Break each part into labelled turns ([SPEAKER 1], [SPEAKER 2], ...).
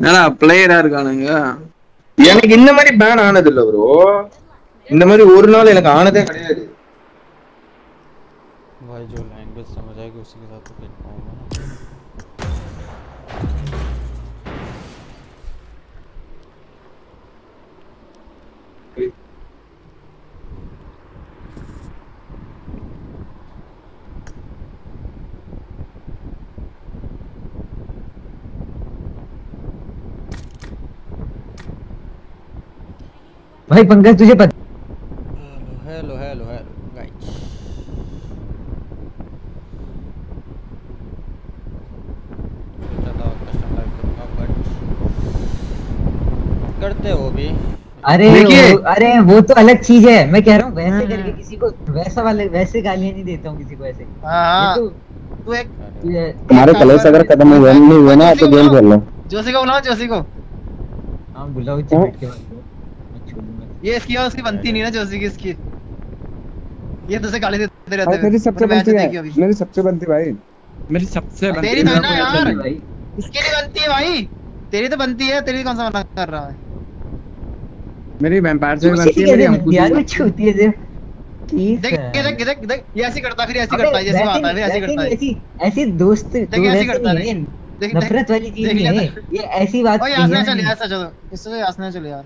[SPEAKER 1] என்னடா பிளேயரா இருக்கானுங்க
[SPEAKER 2] எனக்கு இந்த மாதிரி பேன் ஆனது இல்ல ப்ரோ இந்த மாதிரி ஒரு நாள் எனக்கு ஆனதே கிடையாது
[SPEAKER 3] भाई जो लैंग्वेज समझ आएगी उसी के साथ
[SPEAKER 4] भाई पंकज तुझे पता
[SPEAKER 3] हेलो हेलो हेलो गाइस करते हो भी
[SPEAKER 4] अरे वो, अरे वो तो अलग चीज़ है। मैं कह रहा हूँ वैसे करके किसी को वैसा वाले वैसे गालियाँ नहीं देता हूँ किसी को ऐसे।
[SPEAKER 5] हाँ
[SPEAKER 4] तो
[SPEAKER 5] तू एक
[SPEAKER 2] तुम्हारे कलर्स अगर खत्म नहीं हुए ना तो गेम खेल लो।
[SPEAKER 5] जोशी को बुलाओ जोशी को।
[SPEAKER 4] हाँ बुलाओ चिमट के बाद
[SPEAKER 5] ये इसकी और उसकी बनती नहीं ना जोशी की इसकी। ये तुझसे गाली देते रहते
[SPEAKER 6] भाई
[SPEAKER 5] हैं
[SPEAKER 6] मेरी सबसे बनती है। मेरी सबसे बनती भाई।
[SPEAKER 1] मेरी सबसे बनती
[SPEAKER 5] तेरी तो ना यार।
[SPEAKER 1] ऐसा।
[SPEAKER 4] भाई
[SPEAKER 5] इसकी नहीं बनती है भाई। तेरी तो बनती है तेरी कौन सा मना कर रहा है?
[SPEAKER 6] मेरी वैम्पायर से बनती है मेरी अंकुश
[SPEAKER 4] यार
[SPEAKER 6] से
[SPEAKER 4] वो छूती है।
[SPEAKER 5] देख। देख देख देख ये ऐसी करता फिर ऐसी करता है जैसे आता है फिर ऐसी करता है।
[SPEAKER 4] ऐसी ऐसी दोस्त
[SPEAKER 5] देख,
[SPEAKER 4] तो
[SPEAKER 5] ऐसी करता है।
[SPEAKER 4] नफरत वाली चीज़ नहीं है। ये ऐसी बात
[SPEAKER 5] ओए
[SPEAKER 4] नहीं
[SPEAKER 5] हंसना
[SPEAKER 4] है।
[SPEAKER 5] चल यार चलो। इससे हंसना चल यार।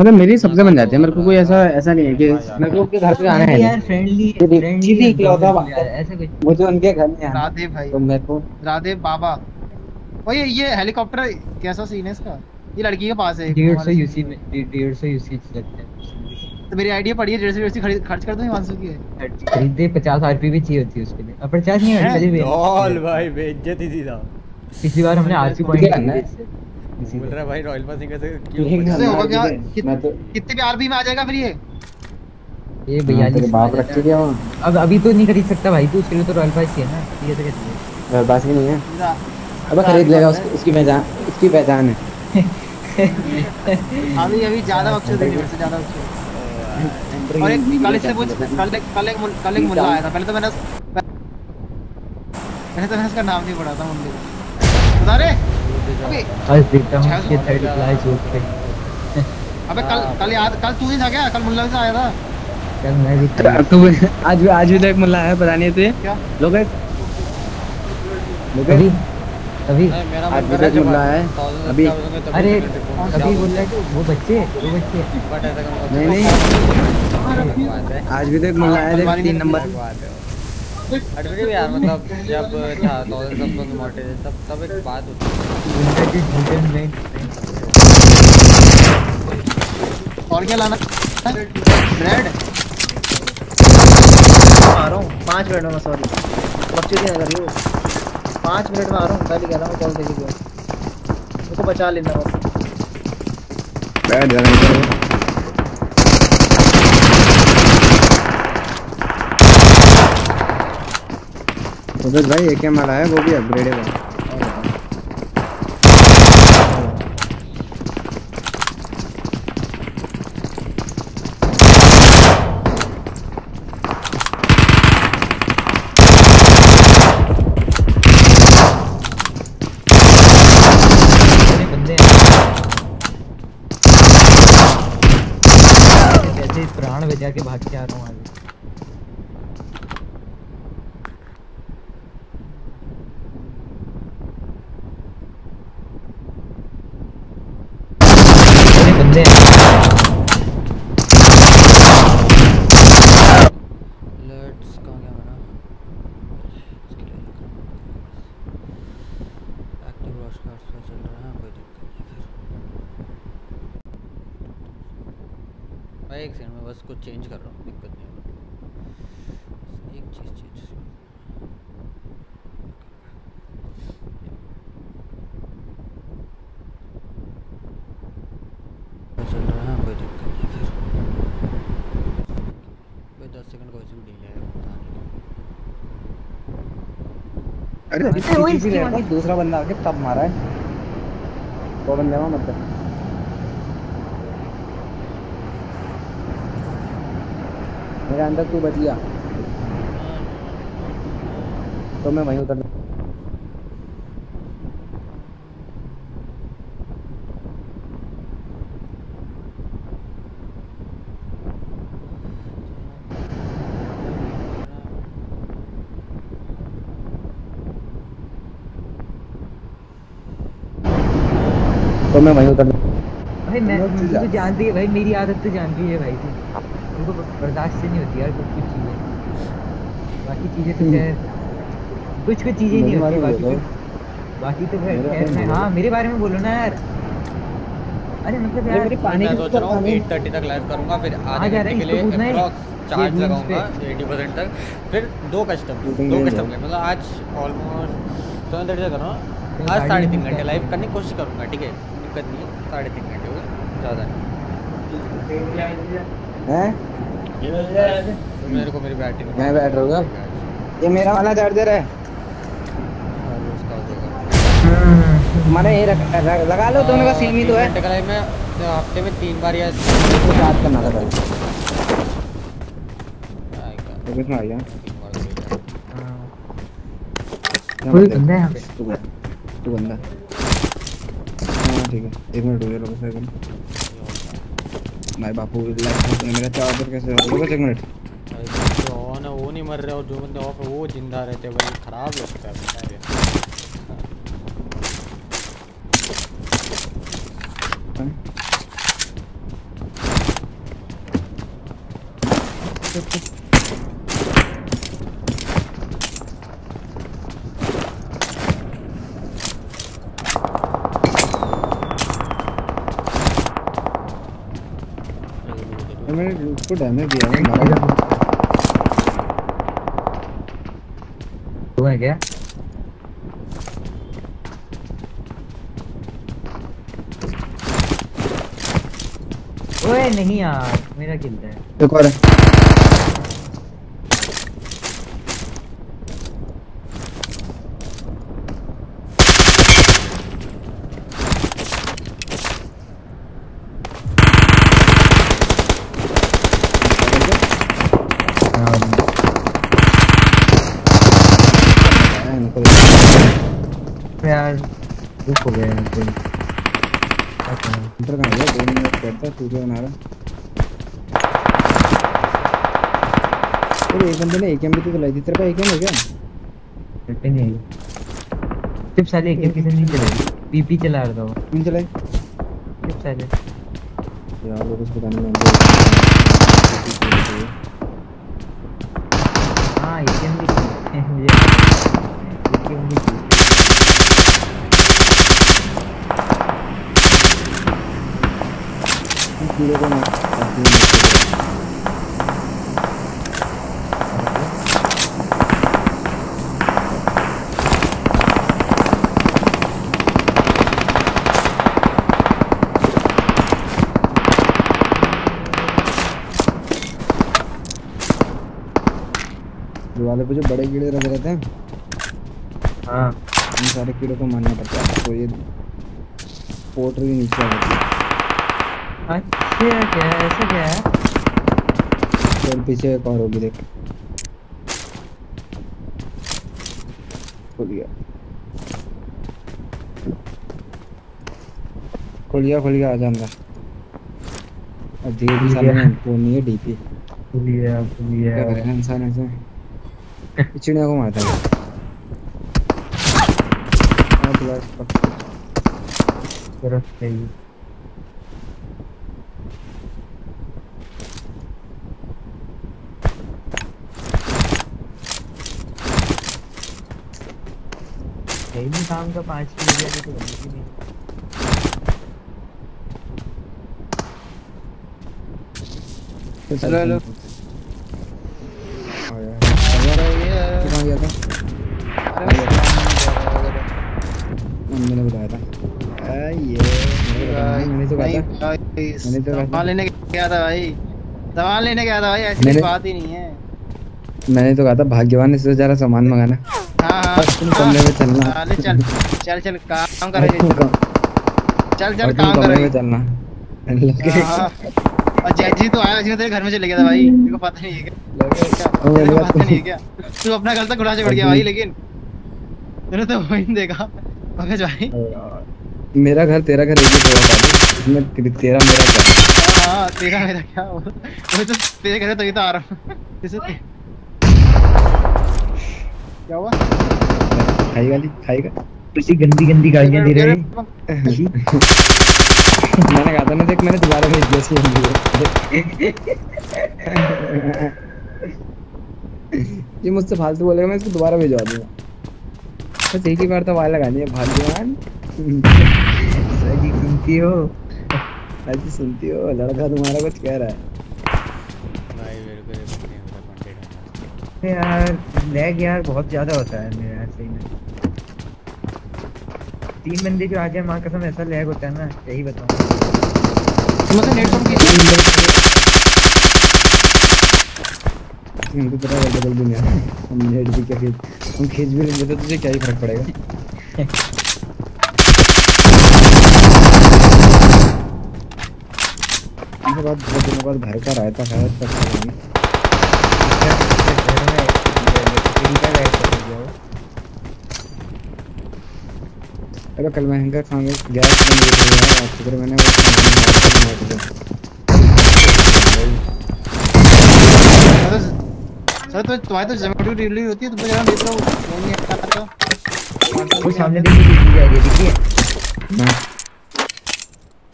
[SPEAKER 6] मतलब मेरी सबसे बन जाती है मेरे को कोई ऐसा ऐसा नहीं है कि मेरे को उनके घर पे आना है
[SPEAKER 4] यार फ्रेंडली फ्रेंडली
[SPEAKER 6] चीज़ ही इकलौता बात है।
[SPEAKER 4] ऐसे कुछ
[SPEAKER 6] मुझे उनके घर में आना।
[SPEAKER 5] राधे भाई।
[SPEAKER 6] तो मेरे को
[SPEAKER 5] राधे बाबा। ओए ये हेलीकॉप्टर कैसा सीन है इसका? ये लड़की के पास है
[SPEAKER 4] डेढ़ सौ
[SPEAKER 5] हमारे-
[SPEAKER 4] यूसी में डे- डेढ़ सौ यूसी लगता है।
[SPEAKER 5] तो मेरी आईडिया पड़ी है डेढ़ सौ डेढ़ खर्च कर दूँ हिमांशु की? है
[SPEAKER 4] खरीदे पचास आरपी भी चाहिए होती है उसके लिए। अब पचास नहीं है
[SPEAKER 3] भाई बेइज्जती थी
[SPEAKER 4] पिछली बार हमने आरपी
[SPEAKER 6] ठीक है ना?
[SPEAKER 4] पॉइंट
[SPEAKER 3] बोल रहा भाई रॉयल पासिंग कैसे
[SPEAKER 6] ठीक है
[SPEAKER 5] होगा क्या?
[SPEAKER 6] है। मैं तो
[SPEAKER 5] कितने पे आरपी में आ जाएगा फिर ये?
[SPEAKER 4] ये
[SPEAKER 6] हाँ,
[SPEAKER 4] भैया
[SPEAKER 6] तेरे बाप रख के गया
[SPEAKER 4] अब अभी तो नहीं खरीद सकता भाई तू उसके लिए तो रॉयल पास चाहिए ना ठीक है तो कैसे
[SPEAKER 6] मेरे पास ही नहीं है। अब खरीद लेगा उसकी उसकी पहचान उसकी पहचान है।
[SPEAKER 5] अभी अभी ज़्यादा बख्शो देंगे मेरे से ज़्यादा बख्शो और एक कल इससे पूछ कल एक कल एक कल एक मुल्ला आया था पहले तो मैंने पहले तो मैंने उसका नाम नहीं पढ़ा था मुल्ले का बता रहे
[SPEAKER 4] आज देखता हूँ कि थर्ड। क्लास जोक पे
[SPEAKER 5] अबे कल कल याद कल तू नहीं था क्या? कल मुल्ला भी तो आया था?
[SPEAKER 4] कल मैं भी
[SPEAKER 6] तू आज भी आज भी तो एक मुल्ला है पता नहीं तुझे।
[SPEAKER 5] क्या?
[SPEAKER 6] लोग
[SPEAKER 4] अभी अभी।
[SPEAKER 6] आज भी
[SPEAKER 3] है
[SPEAKER 6] तो मुल्ला है। अभी-
[SPEAKER 4] अरे अभी
[SPEAKER 3] बोल
[SPEAKER 4] रहा है वो बच्चे वो बच्चे
[SPEAKER 6] नहीं नहीं। आज भी तो एक मुल्ला है देख तीन नंबर।
[SPEAKER 3] भी यार मतलब जब था थाउज़ेंड सब लोग मोटे तब तब एक बात होती है
[SPEAKER 5] और क्या लाना ब्रेड आ रहा हूँ पाँच मिनट में सॉरी बच्चे नहीं कर रही पाँच मिनट में आ रहा हूँ पहले कह रहा हूँ कॉल उसको बचा लेना। बस
[SPEAKER 6] बैठ जा सूरज भाई एक एम वाला है? वो भी
[SPEAKER 4] बंदे हैं? प्राण बजा के भाग के आ रहा हूँ आगे बड़े बंदे हैं
[SPEAKER 3] लेट्स कहाँ गया मेरा इसके लिए एक्टिव रॉश कार्ड्स पे चल रहा है कोई दिक्कत नहीं फिर भाई एक सेकंड में बस कुछ चेंज कर रहा हूँ दिक्कत नहीं होगा। एक चीज़ चेंज है? है
[SPEAKER 6] अरे ने
[SPEAKER 4] वाली-
[SPEAKER 6] दूसरा बंदा आके तब मारा है। वो बंदे वहाँ मतलब मेरे अंदर तू बच गया। तो मैं वहीं उतर तो मैं वहीं उतर
[SPEAKER 4] भाई मैं जानती है भाई मेरी आदत तो जानती है भाई थी मेरे को बर्दाश्त से नहीं होती यार कुछ कुछ चीज़ें। बाकी चीज़ें तो खैर कुछ कुछ चीज़ें नहीं होती बाकी तो बाकी तो खैर खैर मैं हाँ मेरे बारे में बोलो ना यार। अरे मतलब यार
[SPEAKER 3] मैं सोच रहा हूँ एट थर्टी तक लाइव करूँगा फिर आधे घंटे के लिए अप्रॉक्स चार्ज लगाऊँगा
[SPEAKER 4] memes
[SPEAKER 3] एटी परसेंट तक। फिर दो कस्टम दो कस्टम। मतलब आज ऑलमोस्ट सेवन थर्टी तक कर आज साढ़े तीन घंटे लाइव करने की कोशिश करूँगा ठीक है? दिक्कत नहीं है साढ़े तीन घंटे हो ज़्यादा नहीं।
[SPEAKER 6] हैं?
[SPEAKER 3] मेरे को मेरी बैटरी
[SPEAKER 6] मैं बैठ रहूँगा ये मेरा वाला चार्जर है।
[SPEAKER 3] उसका हो जाएगा
[SPEAKER 6] ये रख, लगा लो दोनों का सेम ही तो है।
[SPEAKER 3] लाइव में हफ़्ते में तीन बार या
[SPEAKER 6] इसको चार्ज करना था। पहले
[SPEAKER 3] आएगा
[SPEAKER 6] तो कितना आ गया
[SPEAKER 3] तो हो
[SPEAKER 4] कोई? बंदा है
[SPEAKER 6] तू बंदा। तू बंदा। हाँ ठीक है। एक मिनट हो गया रुको सेकंड मैं बापू मेरा चार्जर कैसे हो रुको एक मिनट
[SPEAKER 3] जो ऑन है वो नहीं मर रहे और जो बंदे ऑफ़ है वो ज़िंदा रहते हैं भाई खराब लगता है पता है।
[SPEAKER 6] मैंने डैमेज दिया है। मारा
[SPEAKER 4] तू है क्या? ओए नहीं यार मेरा किल है।
[SPEAKER 6] एक और है। है,
[SPEAKER 4] यार दुख हो गया यार कोई क्या करूँ?
[SPEAKER 6] कहाँ गया दो मिनट करता है तुझे बना रहा अरे एक बंदे ने एकेएम भी तो चलाई थी तेरे पास एकेएम है क्या
[SPEAKER 4] चलते नहीं चुप साले गेम किसी ने नहीं चलाई पीपी चला रहा था वो
[SPEAKER 6] कौन चलाई
[SPEAKER 4] चुप साले
[SPEAKER 6] यार वो कुछ पता नहीं मैं
[SPEAKER 4] हाँ एटीएम भी मुझे
[SPEAKER 6] दिवाले पे जो बड़े कीड़े लगे रहते हैं
[SPEAKER 4] हाँ।
[SPEAKER 6] उन सारे कीड़ों को मारना पड़ता है तो ये पोर्ट भी नीचे आ जाती है।
[SPEAKER 4] अच्छा क्या है ऐसा क्या है?
[SPEAKER 6] चल पीछे एक और होगी देख। खुल गया खुल गया खुल गया आ जा अंदर। अब धीरे धीरे सामने वो नहीं है डीपी।
[SPEAKER 4] पुलिया
[SPEAKER 6] क्या
[SPEAKER 4] पुलिया
[SPEAKER 6] करेगा इंसान ऐसे चिड़िया को मारता है। हाँ, पक-
[SPEAKER 4] तरफ़ चाहिए डेली शाम का पाँच की बजे तो बनेगी नहीं
[SPEAKER 1] हेलो, हेलो।
[SPEAKER 6] आ गया। तू कहाँ मम्मी ने बताया था। ये मैंने तो कहा मैंने तो
[SPEAKER 5] सामान लेने गया था भाई। सामान लेने गया था भाई ऐसी
[SPEAKER 6] मैंने-
[SPEAKER 5] बात ही नहीं है।
[SPEAKER 6] मैंने तो कहा था भाग्यवान इससे जरा सामान मंगाना।
[SPEAKER 5] हाँ हाँ।
[SPEAKER 6] तुम कमरे में चलना।
[SPEAKER 5] हाँ, चल चल चल काम कर चल चल
[SPEAKER 6] कमरे में चलना।
[SPEAKER 5] और जैजी तो आया इसने तेरे घर में चले गया था भाई। तेरे को पता नहीं है क्या? तेरे को पता नहीं है तू अपना गलत गुड़ा बढ़ गया भाई लेकिन तूने तो वही देखा। पंकज भाई
[SPEAKER 6] मेरा घर तेरा घर एक ही जगह था इसमें तेरा मेरा क्या
[SPEAKER 5] हाँ हाँ तेरा मेरा क्या वो तो तेरे घर तभी तो आ रहा हूँ। जैसे क्या हुआ?
[SPEAKER 6] खाई गाली खाएगा
[SPEAKER 4] किसी गंदी गंदी गालियाँ दे रहे हैं।
[SPEAKER 6] मैंने कहा था ना देख मैंने दोबारा भेज दिया सी ये मुझसे फालतू बोलेगा मैं इसको दोबारा भिजवा दूँगा। बस एक ही बार तो वाला लगानी है भाग्यवान
[SPEAKER 4] सुनती हो।
[SPEAKER 6] ऐसी सुनती हो लड़का तुम्हारा कुछ कह रहा है।
[SPEAKER 3] भाई मेरे को नहीं हो कंटेंट
[SPEAKER 4] यार लैग यार बहुत ज़्यादा होता है मेरे ऐसे ही में। तीन बंदे जो आ जाए माँ कसम ऐसा लैग होता है ना यही बताऊँ।
[SPEAKER 5] मुझे नेट कम कीजिए
[SPEAKER 6] हमको पता है डबल दुनिया हम नेट भी क्या हम खींच भी लेंगे तो तुझे क्या ही फ़र्क पड़ेगा? इसके बाद बहुत दिनों बाद घर का रायता खाया तो
[SPEAKER 4] गया वो
[SPEAKER 6] अबे कल मैं हैंगर खाऊँगा गैस बंद हो है आज शुक्र मैंने वो
[SPEAKER 5] सर तो तुम्हारी तो जोमेटो डिलीवरी होती है तुम तो जरा देख रहा हो फ़ोन नहीं आता
[SPEAKER 4] वो सामने देखिए दिख जा रही है? देखिए
[SPEAKER 6] मैं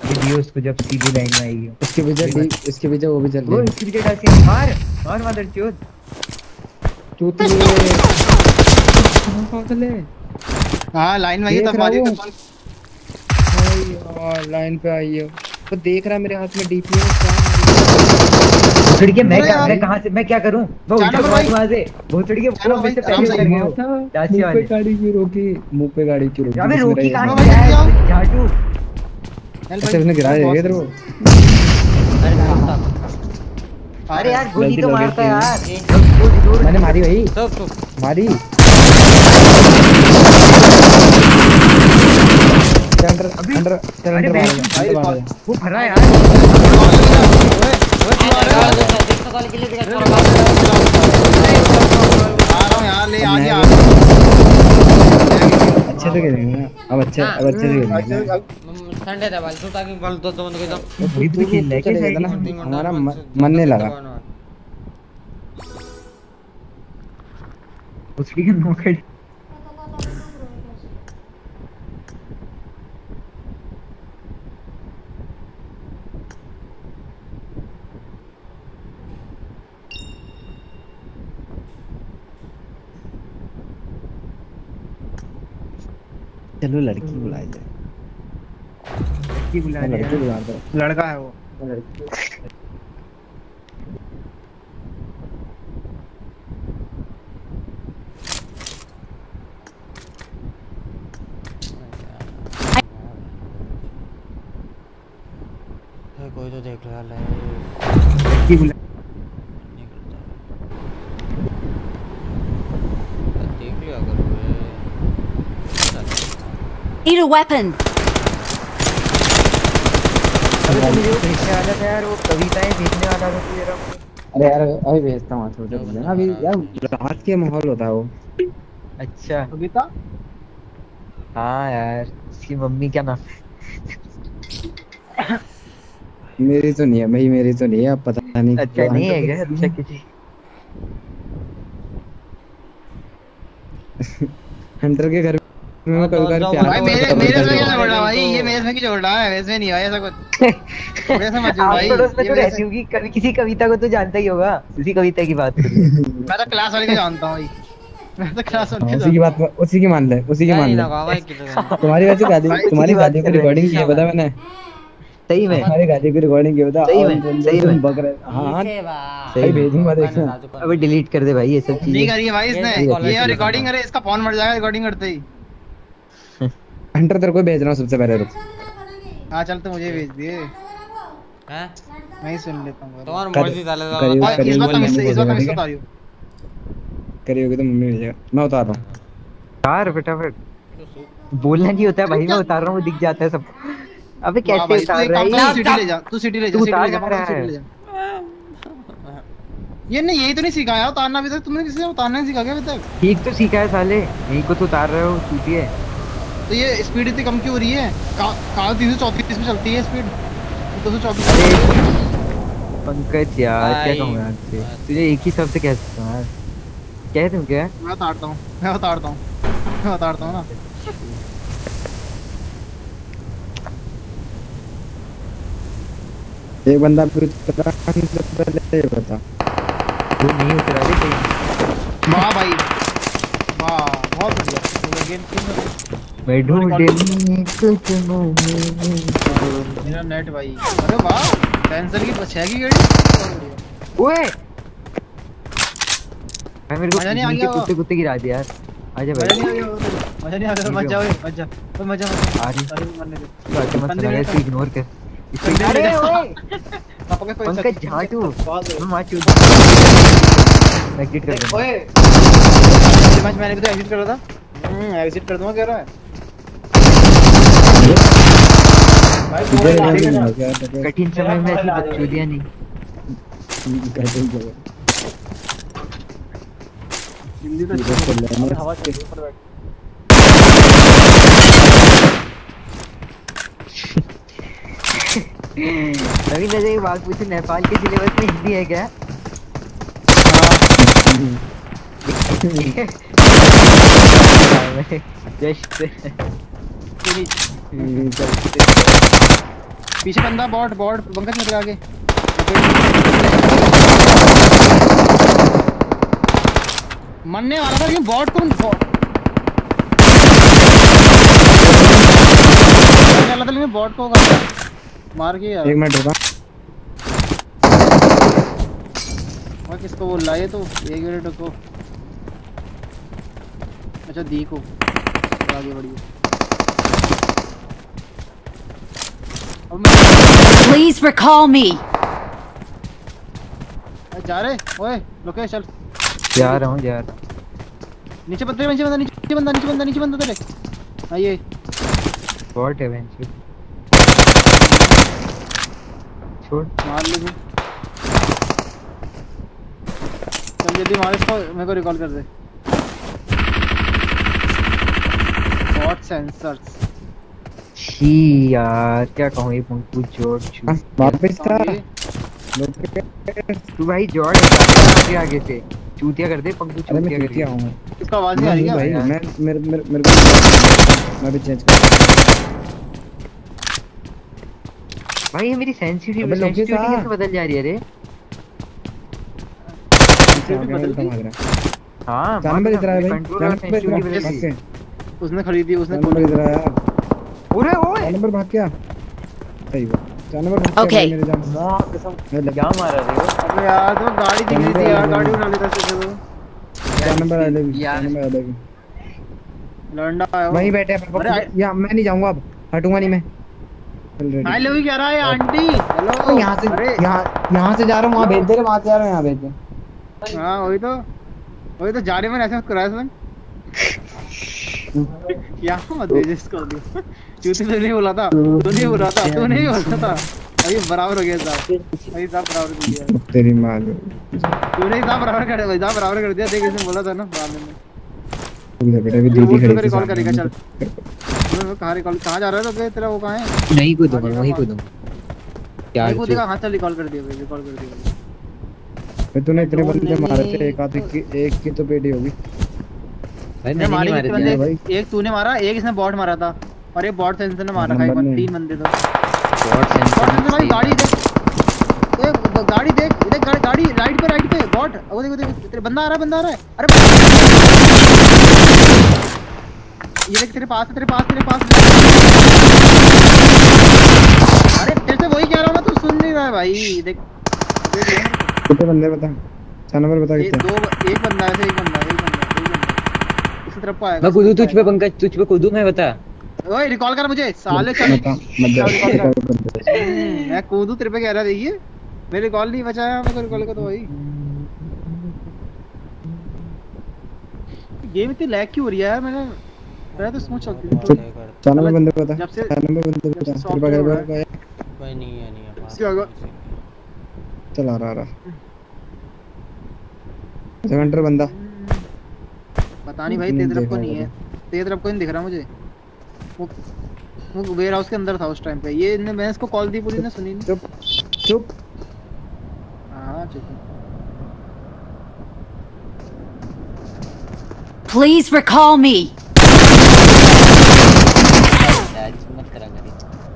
[SPEAKER 4] वीडियो उसको जब सीधी लाइन में आएगी।
[SPEAKER 6] इसके पीछे डी इसके पीछे वो भी चल
[SPEAKER 4] वो
[SPEAKER 6] रही। है
[SPEAKER 4] क्रिकेट ऐसे मार मार मदर चोद
[SPEAKER 6] चूतिए पागल है
[SPEAKER 5] हाँ लाइन में आई
[SPEAKER 6] देख
[SPEAKER 5] तब
[SPEAKER 6] रहा
[SPEAKER 5] मारी
[SPEAKER 6] हूँ।
[SPEAKER 5] तो
[SPEAKER 6] भाई यार लाइन पे आई है तो देख रहा है मेरे हाथ में डीपी है क्या?
[SPEAKER 4] भोसड़ी के मैं क्या मैं कहाँ से मैं क्या करूँ? मैं उल्टा
[SPEAKER 5] भाई।
[SPEAKER 4] वहाँ से भोसड़ी के वो मेरे से पहले उतर गए हो। चाची
[SPEAKER 6] मुँह पे
[SPEAKER 4] वाले।
[SPEAKER 6] गाड़ी क्यों रोकी? मुँह पे गाड़ी क्यों रोकी?
[SPEAKER 4] अबे रोकी कहाँ से। यार झाटू
[SPEAKER 6] अच्छा उसने गिराया है इधर वो।
[SPEAKER 4] अरे यार गोली तो मारता। यार।
[SPEAKER 6] मैंने मारी भाई।
[SPEAKER 3] सब सब
[SPEAKER 6] मारी। मार मार
[SPEAKER 4] वो भरा यार।
[SPEAKER 3] के
[SPEAKER 5] ले
[SPEAKER 6] अच्छे से खेलेंगे अब अच्छे अब अच्छे से खेलेंगे
[SPEAKER 3] संडे था बाल तू ताकि बाल दो दो के
[SPEAKER 4] तो खेल
[SPEAKER 6] चले
[SPEAKER 4] क्या
[SPEAKER 6] गए
[SPEAKER 4] साइड
[SPEAKER 6] ना हमारा मन नहीं लगा
[SPEAKER 4] भोसड़ी के नौकर
[SPEAKER 6] चलो लड़की बुलाई जाए।
[SPEAKER 4] की बुला
[SPEAKER 6] मैं लड़की
[SPEAKER 4] हैं
[SPEAKER 6] बुला दो।
[SPEAKER 5] लड़का है वो।
[SPEAKER 3] कोई तो देख लो यार लाइव
[SPEAKER 4] की बुला
[SPEAKER 3] नहीं करता देख लिया करो ये
[SPEAKER 7] Need a weapon.
[SPEAKER 4] अबे तो मुझे वो भेजने वाला था यार वो कविताएँ भेजने वाला था तू जरा
[SPEAKER 6] अरे यार अभी भेजता हूँ छोटे से ना अभी यार रात के माहौल होता है वो।
[SPEAKER 4] अच्छा।
[SPEAKER 5] कविता
[SPEAKER 4] हाँ यार उसकी मम्मी क्या नाम?
[SPEAKER 6] मेरी तो नहीं है भाई मेरी तो नहीं है अब पता नहीं
[SPEAKER 4] अच्छा नहीं है क्या? अच्छा किसी
[SPEAKER 6] हंटर के घर में कभी
[SPEAKER 3] जाओ,
[SPEAKER 6] प्यार
[SPEAKER 5] भाई मेरे मेरे में क्या झगड़ा भाई? ये मेरे में क्यों झगड़ा है? वैसे नहीं भाई ऐसा कुछ। थोड़ा सा मत भाई।
[SPEAKER 4] तो रहती होगी कभी किसी कविता को तो जानता ही होगा। उसी कविता की बात कर
[SPEAKER 5] मैं तो क्लास वाले को जानता हूँ भाई। मैं तो क्लास वाले
[SPEAKER 6] हाँ, उसी की बात उसी की मान ले उसी की मान ले। तुम्हारी वैसे गाली तुम्हारी
[SPEAKER 4] बात
[SPEAKER 6] गाली की
[SPEAKER 4] कर हैं।
[SPEAKER 6] रिकॉर्डिंग की है पता मैंने?
[SPEAKER 4] सही में।
[SPEAKER 6] तुम्हारी गाली की रिकॉर्डिंग की पता?
[SPEAKER 4] सही में, सही में।
[SPEAKER 6] बक रहे हाँ हाँ। सही भेजूँगा देखना।
[SPEAKER 4] अबे डिलीट कर दे भाई ये सब
[SPEAKER 5] नहीं
[SPEAKER 4] चीज़ें।
[SPEAKER 5] करी है भाई इसने
[SPEAKER 3] ये
[SPEAKER 5] रिकॉर्डिंग करे इसका फ़ोन मर जाएगा रिकॉर्डिंग करते ही।
[SPEAKER 6] हंटर तेरे को भेज रहा हूँ सबसे पहले रुक।
[SPEAKER 5] हाँ चल तो मुझे भेज दिए।
[SPEAKER 3] हैं?
[SPEAKER 5] मैं सुन लेता हूँ।
[SPEAKER 3] तुम्हारी मर्ज़ी डाले
[SPEAKER 6] करियो-
[SPEAKER 5] इस बार तो
[SPEAKER 6] करियो-
[SPEAKER 5] मिस इस बार तो मिस
[SPEAKER 6] ठीक है?
[SPEAKER 5] बता रही हूँ।
[SPEAKER 6] करी होगी तो मम्मी भेजेगा। मैं उतार रहा हूँ।
[SPEAKER 4] यार फटाफट। बोलना नहीं होता है? भाई मैं उतार रहा हूँ दिख जाता है सब। अबे कैसे उतार रहा है?
[SPEAKER 5] तू सिटी ले जा तू सिटी ले जा सिटी ले जा
[SPEAKER 4] है।
[SPEAKER 5] सिटी ले ये नहीं यही तो नहीं सिखाया उतारना अभी तक तुमने किसी से उतारना नहीं सिखा क्या अभी तक?
[SPEAKER 4] ठीक तो सीखा है साले यही को तो उतार रहे हो चूतिए
[SPEAKER 5] तो ये स्पीड इतनी कम क्यों हो रही है? कहा तीन सौ चौतीस में चलती है स्पीड दो सौ चौबीस
[SPEAKER 4] पंकज यार क्या कहूँ यार तुझे? एक ही शब्द कह सकता हूँ यार। कह तुम क्या?
[SPEAKER 5] मैं उतारता हूँ मैं उतारता हूँ मैं उतारता हूँ ना।
[SPEAKER 6] ये बंदा फिर उतरा पहले बता।
[SPEAKER 4] वो नहीं उतरा भी सही।
[SPEAKER 5] वाह भाई वाह बहुत बढ़िया। तो गेम खेल
[SPEAKER 4] मैं ढूंढे कुछ
[SPEAKER 5] मेरा नेट भाई। अरे वाह कैंसर की की गाड़ी
[SPEAKER 4] ओए! मैं मेरे को
[SPEAKER 5] मज़ा नहीं आ गया।
[SPEAKER 4] कुत्ते कुत्ते गिरा दिया यार। आजा
[SPEAKER 5] मज़ा
[SPEAKER 4] भाई
[SPEAKER 5] नहीं आ गया। मज़ा नहीं आ रहा मत जाओ मत जा ओए मज़ा मत
[SPEAKER 4] आ रही
[SPEAKER 5] अरे मरने दे।
[SPEAKER 4] तो मत
[SPEAKER 5] बंदे
[SPEAKER 4] सुना तू इग्नोर कर। अरे ओए!
[SPEAKER 5] पापा के कोई
[SPEAKER 4] पंकज झाटू
[SPEAKER 5] बहुत
[SPEAKER 4] मैं। मार चूत एग्जिट कर दूँगा।
[SPEAKER 5] ओए! मैच मैंने भी तो एग्जिट कर रहा था। हम्म एग्जिट कर दूँगा कह रहा है भाई
[SPEAKER 6] इधर
[SPEAKER 5] पूरे
[SPEAKER 6] इधर
[SPEAKER 5] गाड़ी
[SPEAKER 6] नहीं
[SPEAKER 5] में
[SPEAKER 6] हो गया तो
[SPEAKER 4] कठिन समय में ऐसी बकचोदियाँ नहीं।
[SPEAKER 5] हिंदी तो
[SPEAKER 6] है
[SPEAKER 5] हवा चल ऊपर बैठ
[SPEAKER 4] रवि बात पूछी नेपाल के सिलेबस में हिंदी है क्या? जस्ट।
[SPEAKER 5] पीछे बंदा बॉट बॉट पंकज निकल आगे। मरने वाला था लेकिन बॉट को था लेकिन बॉट को मार के यार।
[SPEAKER 6] एक मिनट रुका।
[SPEAKER 5] और किसको रहा है तो? एक मिनट रुको। अच्छा दी को। आगे बढ़िए अब मैं
[SPEAKER 7] Please recall me.
[SPEAKER 5] जा रहे ओए लोकेश चल।
[SPEAKER 4] जा रहा हूँ जा रहा हूँ।
[SPEAKER 5] नीचे बंदा नीचे बंदा नीचे बंदा नीचे बंदा नीचे बंदा तेरे। आइए
[SPEAKER 4] बॉट है वेंचर छोड़।
[SPEAKER 5] मार ले तू। चल जल्दी मार इसको मेरे को रिकॉल कर दे। बॉट सेंसर्स
[SPEAKER 4] छी यार क्या कहूँ ये पंकु जोड़ छू
[SPEAKER 6] हाँ, वापस था।
[SPEAKER 4] तू भाई जोड़ आगे आगे से। चूतिया कर दे पंकु चूतिया कर
[SPEAKER 6] हूँ। मैं
[SPEAKER 5] इसका आवाज़ नहीं आ रही क्या?
[SPEAKER 6] भाई मैं मेरे मेरे मेरे को मैं भी चेंज कर
[SPEAKER 4] भाई ये मेरी सेंसिटिव सेंसिटिविटी कैसे बदल जा रही है रे? हाँ
[SPEAKER 6] भाई।
[SPEAKER 4] सेंसिटिविटी
[SPEAKER 6] आ,
[SPEAKER 4] बदल
[SPEAKER 6] भाग
[SPEAKER 4] गई।
[SPEAKER 6] के
[SPEAKER 5] उसने खरीदी उसने
[SPEAKER 6] नंबर इधर आया।
[SPEAKER 4] अरे ओए
[SPEAKER 6] नंबर भाग गया सही हुआ चार नंबर भाग गया मेरे जान
[SPEAKER 5] माँ कसम।
[SPEAKER 6] मैं लग-
[SPEAKER 4] क्या मारा रे वो
[SPEAKER 5] अबे यार तो गाड़ी दिख रही थी यार गाड़ी उठा लेता से तो
[SPEAKER 6] चार नंबर आई लव यू
[SPEAKER 4] यार।
[SPEAKER 6] चार नंबर लव यू
[SPEAKER 5] लंडा आया।
[SPEAKER 6] वहीं बैठे हैं
[SPEAKER 5] अरे
[SPEAKER 6] या मैं नहीं जाऊँगा अब। हटूँगा नहीं मैं। चल।
[SPEAKER 5] आई लव यू कह रहा है आंटी। हेलो।
[SPEAKER 6] यहाँ से यहाँ यहाँ से जा रहा हूँ वहाँ भेज दे रहे वहाँ से जा रहा हूँ यहाँ भेज दे।
[SPEAKER 5] हाँ वही तो। वही तो जा रहे मैंने ऐसा कराया सन। क्या मत भेज इसको चूती तो नहीं बोला था तू नहीं बोला था तू नहीं बोला था। अभी बराबर हो गया साहब अभी साहब बराबर कर दिया।
[SPEAKER 6] तेरी माँ जो।
[SPEAKER 5] तूने ही साहब बराबर कर दिया साहब बराबर कर दिया। देख इसने बोला था ना बाद में।
[SPEAKER 6] तू बेटा अभी
[SPEAKER 5] तू
[SPEAKER 6] दीदी खड़ी थी
[SPEAKER 5] कॉल। करेगा चल। तू कहाँ रिकॉल कहाँ जा रहा है तो तेरा वो कहाँ है?
[SPEAKER 4] नहीं कूदूँगा वहीं कूदूँगा क्या
[SPEAKER 5] वही को देखा हाँ चल रिकॉल कर दिया भाई रिकॉल कर दिया
[SPEAKER 6] फिर तूने इतने
[SPEAKER 5] तो
[SPEAKER 6] बंदे मारे थे एक आध की एक की तो पेटी होगी।
[SPEAKER 4] भाई नहीं मारे
[SPEAKER 6] भाई।
[SPEAKER 5] एक तूने मारा एक इसने बॉट मारा था। और एक बॉट सेंसर ने मारा
[SPEAKER 6] नंबर
[SPEAKER 5] था
[SPEAKER 6] नहीं।
[SPEAKER 5] तीन बंदे तो।
[SPEAKER 4] बॉट
[SPEAKER 5] सेंसर भाई गाड़ी देख। ग- गाड़ी देख देख गा- गाड़ी राइट पे राइट पे बॉट वो देखो देखो तेरे बंदा आ रहा है बंदा आ रहा है। अरे ये देख तेरे पास है तेरे पास तेरे पास। अरे तेरे से वही कह रहा हूँ ना तू सुन नहीं रहा है भाई देख।
[SPEAKER 6] कितने बंदे बता? चार नंबर बता कितने?
[SPEAKER 5] दो एक बंदा है एक बंदा है एक बंदा है, एक बंदा है। इसी तरफ़ को आएगा
[SPEAKER 4] मैं कूदूं तुझ पे पंकज तुझ पे कूदूं मैं बता।
[SPEAKER 5] ओए रिकॉल कर मुझे। साले चल
[SPEAKER 6] बता मत जा
[SPEAKER 5] चल, चल,
[SPEAKER 6] बता बंदे
[SPEAKER 5] हम्म, मैं कूदू तेरे पे कह रहा देखिए। मेरे कॉल नहीं बचाया मेरे को रिकॉल का तो भाई गेम इतनी लैग क्यों हो रही है यार? मैंने मैं तो स्मूथ चलती थी
[SPEAKER 6] चार नंबर बंदे बता।
[SPEAKER 5] जब से-
[SPEAKER 6] चार नंबर बंदे
[SPEAKER 5] हो रहा
[SPEAKER 6] पास
[SPEAKER 3] भाई? नहीं है नहीं है पास
[SPEAKER 5] इसके आगे-
[SPEAKER 3] किसी के।
[SPEAKER 6] चल आ रहा आ रहा। सेवेंटर बंदा।
[SPEAKER 5] पता नहीं भाई तेरी तरफ़ को नहीं है। तेरी तरफ़ को नहीं दिख रहा मुझे। वो वो वेयर हाउस के अंदर था उस टाइम पे। ये इनने मैंने इसको कॉल दी पूरी ने सुनी नहीं।
[SPEAKER 6] चुप चुप।
[SPEAKER 5] हाँ चुप। हूँ।
[SPEAKER 3] करी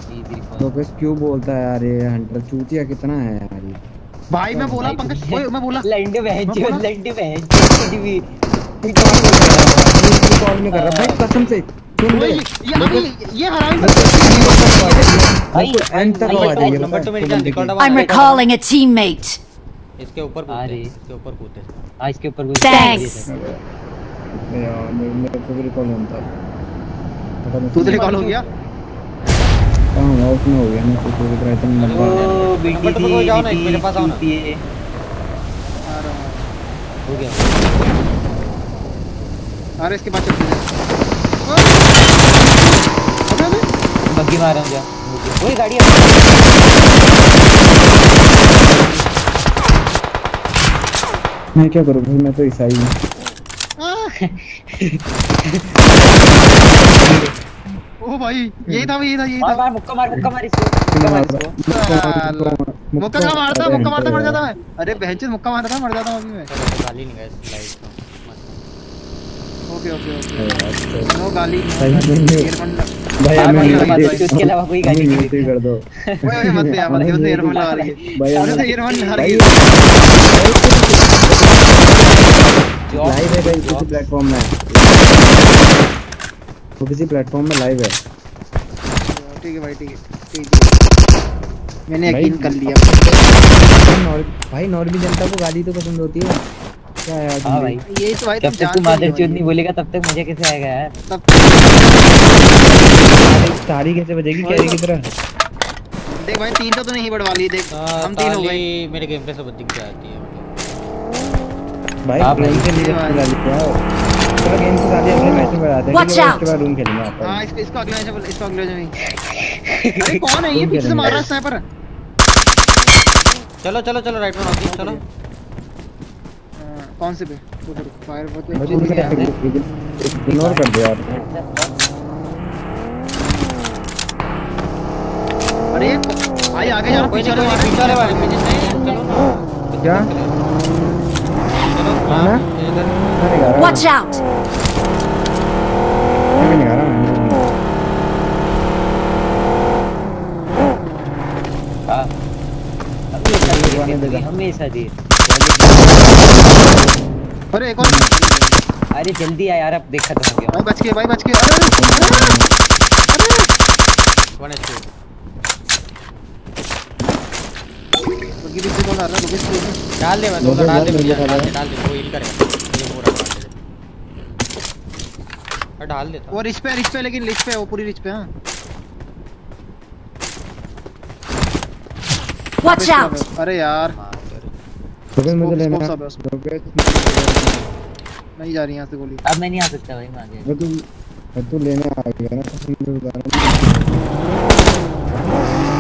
[SPEAKER 3] दीदी को
[SPEAKER 6] लोकेश लोकेश क्यों बोलता है यार ये? हंटर चूतिया कितना है यार ये?
[SPEAKER 5] भाई मैं बोला पंकज ओए मैं बोला।
[SPEAKER 4] लंड बहन
[SPEAKER 5] मैं
[SPEAKER 4] जो
[SPEAKER 5] बोला-
[SPEAKER 4] लंड बहन जो भी
[SPEAKER 6] कॉल में कर रहा। भाई कसम से।
[SPEAKER 3] तो- नंबर तो मेरी जान record
[SPEAKER 7] I'm recalling a teammate.
[SPEAKER 3] इसके ऊपर कूदते इसके ऊपर कूदते
[SPEAKER 4] हाँ। इसके ऊपर कुछ
[SPEAKER 7] Thanks.
[SPEAKER 6] यार मेरे को भी रिकॉल होता है पता नहीं
[SPEAKER 5] दूसरी कॉल हो गया?
[SPEAKER 6] हाँ उसमें हो गया ना कुछ भी तरह इतना
[SPEAKER 3] अरे
[SPEAKER 6] लंबा
[SPEAKER 4] ओ
[SPEAKER 3] तो पकड़ो, जाओ ना, मेरे पास आओ ना।
[SPEAKER 5] आ रहा हूँ।
[SPEAKER 4] हो गया।
[SPEAKER 5] अरे इसके बाद चलते हैं
[SPEAKER 4] बग्गी मार रहा हूँ जा ओए गाड़ी आ
[SPEAKER 6] मैं क्या करूँ? भाई मैं तो ईसाई हूँ।
[SPEAKER 5] ओ भाई यही था यही था यही था।
[SPEAKER 4] मार मुक्का मार मुक्का मार इसको मुक्का मार इसको।
[SPEAKER 5] मुक्का का मारता मुक्का मारता मर जाता है अरे बहनचोद मुक्का मारता मर जाता हूँ अभी मैं।
[SPEAKER 3] गाली नहीं guys light
[SPEAKER 5] okay okay okay. No गाली ईयरफोन
[SPEAKER 6] भाई हमें
[SPEAKER 4] उसके अलावा कोई गाली नहीं
[SPEAKER 6] कर दो
[SPEAKER 5] ओए ओए मत दे मत दे उसने ईयरफोन लगा रही है
[SPEAKER 6] भाई
[SPEAKER 5] ईयरफोन
[SPEAKER 6] भाई लाइव है भाई किसी प्लेटफॉर्म में वो किसी प्लेटफॉर्म में लाइव है
[SPEAKER 5] ठीक है भाई ठीक है ठीक है मैंने
[SPEAKER 6] भाई-
[SPEAKER 5] यकीन कर लिया
[SPEAKER 6] नॉर- भाई नॉर्मी जनता को गाली तो पसंद होती है क्या यार
[SPEAKER 4] हाँ भाई।
[SPEAKER 5] ये तो भाई
[SPEAKER 4] जब तक तू मादर
[SPEAKER 5] नहीं
[SPEAKER 4] चोद नहीं बोलेगा तब तक मुझे कैसे आएगा यार?
[SPEAKER 5] तब
[SPEAKER 6] तारी कैसे बजेगी? कैरी की तरह
[SPEAKER 5] देख भाई तीन तो तूने ही बढ़वा ली देख। हम तीन हो गए।
[SPEAKER 3] मेरे गेम पे सब दिख जाती है।
[SPEAKER 6] भाई
[SPEAKER 4] हाँ
[SPEAKER 6] गेम
[SPEAKER 4] भाई।
[SPEAKER 6] के लिए बुला लिया चलो गेम से साथ ही अगले मैच में बढ़ाते हैं है! उसके बाद रूम खेलेंगे आप।
[SPEAKER 5] हाँ इसको इसको अगले मैच में इसको अगले मैच में। अरे कौन है? ये पीछे से मार रहा है स्नाइपर
[SPEAKER 3] चलो चलो चलो राइट में चलो
[SPEAKER 5] हाँ, कौन से पे? उधर फायर बहुत
[SPEAKER 6] इग्नोर कर दो यार
[SPEAKER 5] अरे भाई आगे जाना
[SPEAKER 3] कोई
[SPEAKER 5] पीछे वाले
[SPEAKER 3] पीछे वाले। वाले। में नहीं चलो।
[SPEAKER 6] क्या?
[SPEAKER 3] चलो
[SPEAKER 6] हाँ?
[SPEAKER 3] इधर।
[SPEAKER 7] Watch out!
[SPEAKER 6] मैं नहीं गा रहा
[SPEAKER 4] हाँ। हमेशा हैं, हमेशा देर
[SPEAKER 5] अरे एक और
[SPEAKER 4] अरे जल्दी आ यार अब देख हो गया।
[SPEAKER 5] भाई बच के भाई बच के अरे अरे
[SPEAKER 3] एचपी
[SPEAKER 5] बग्गी पीछे कौन आ रहा है
[SPEAKER 3] डाल दे मैं तो डाल दे डाल
[SPEAKER 6] दे
[SPEAKER 3] डाल दे वो हील करेगा। ये पूरा डाल देता
[SPEAKER 5] वो रिच पे रिच पे लेकिन रिच पे वो पूरी रिच पे हाँ।
[SPEAKER 7] Watch out!
[SPEAKER 5] अरे यार।
[SPEAKER 3] हाँ,
[SPEAKER 5] में
[SPEAKER 6] है
[SPEAKER 5] है उसमें।
[SPEAKER 6] लोकेश
[SPEAKER 5] नहीं जा रही यहाँ से गोली।
[SPEAKER 4] अब मैं नहीं आ सकता भाई मैं आ गया
[SPEAKER 6] मैं तू मैं तू लेने आ गया ना से बता रहा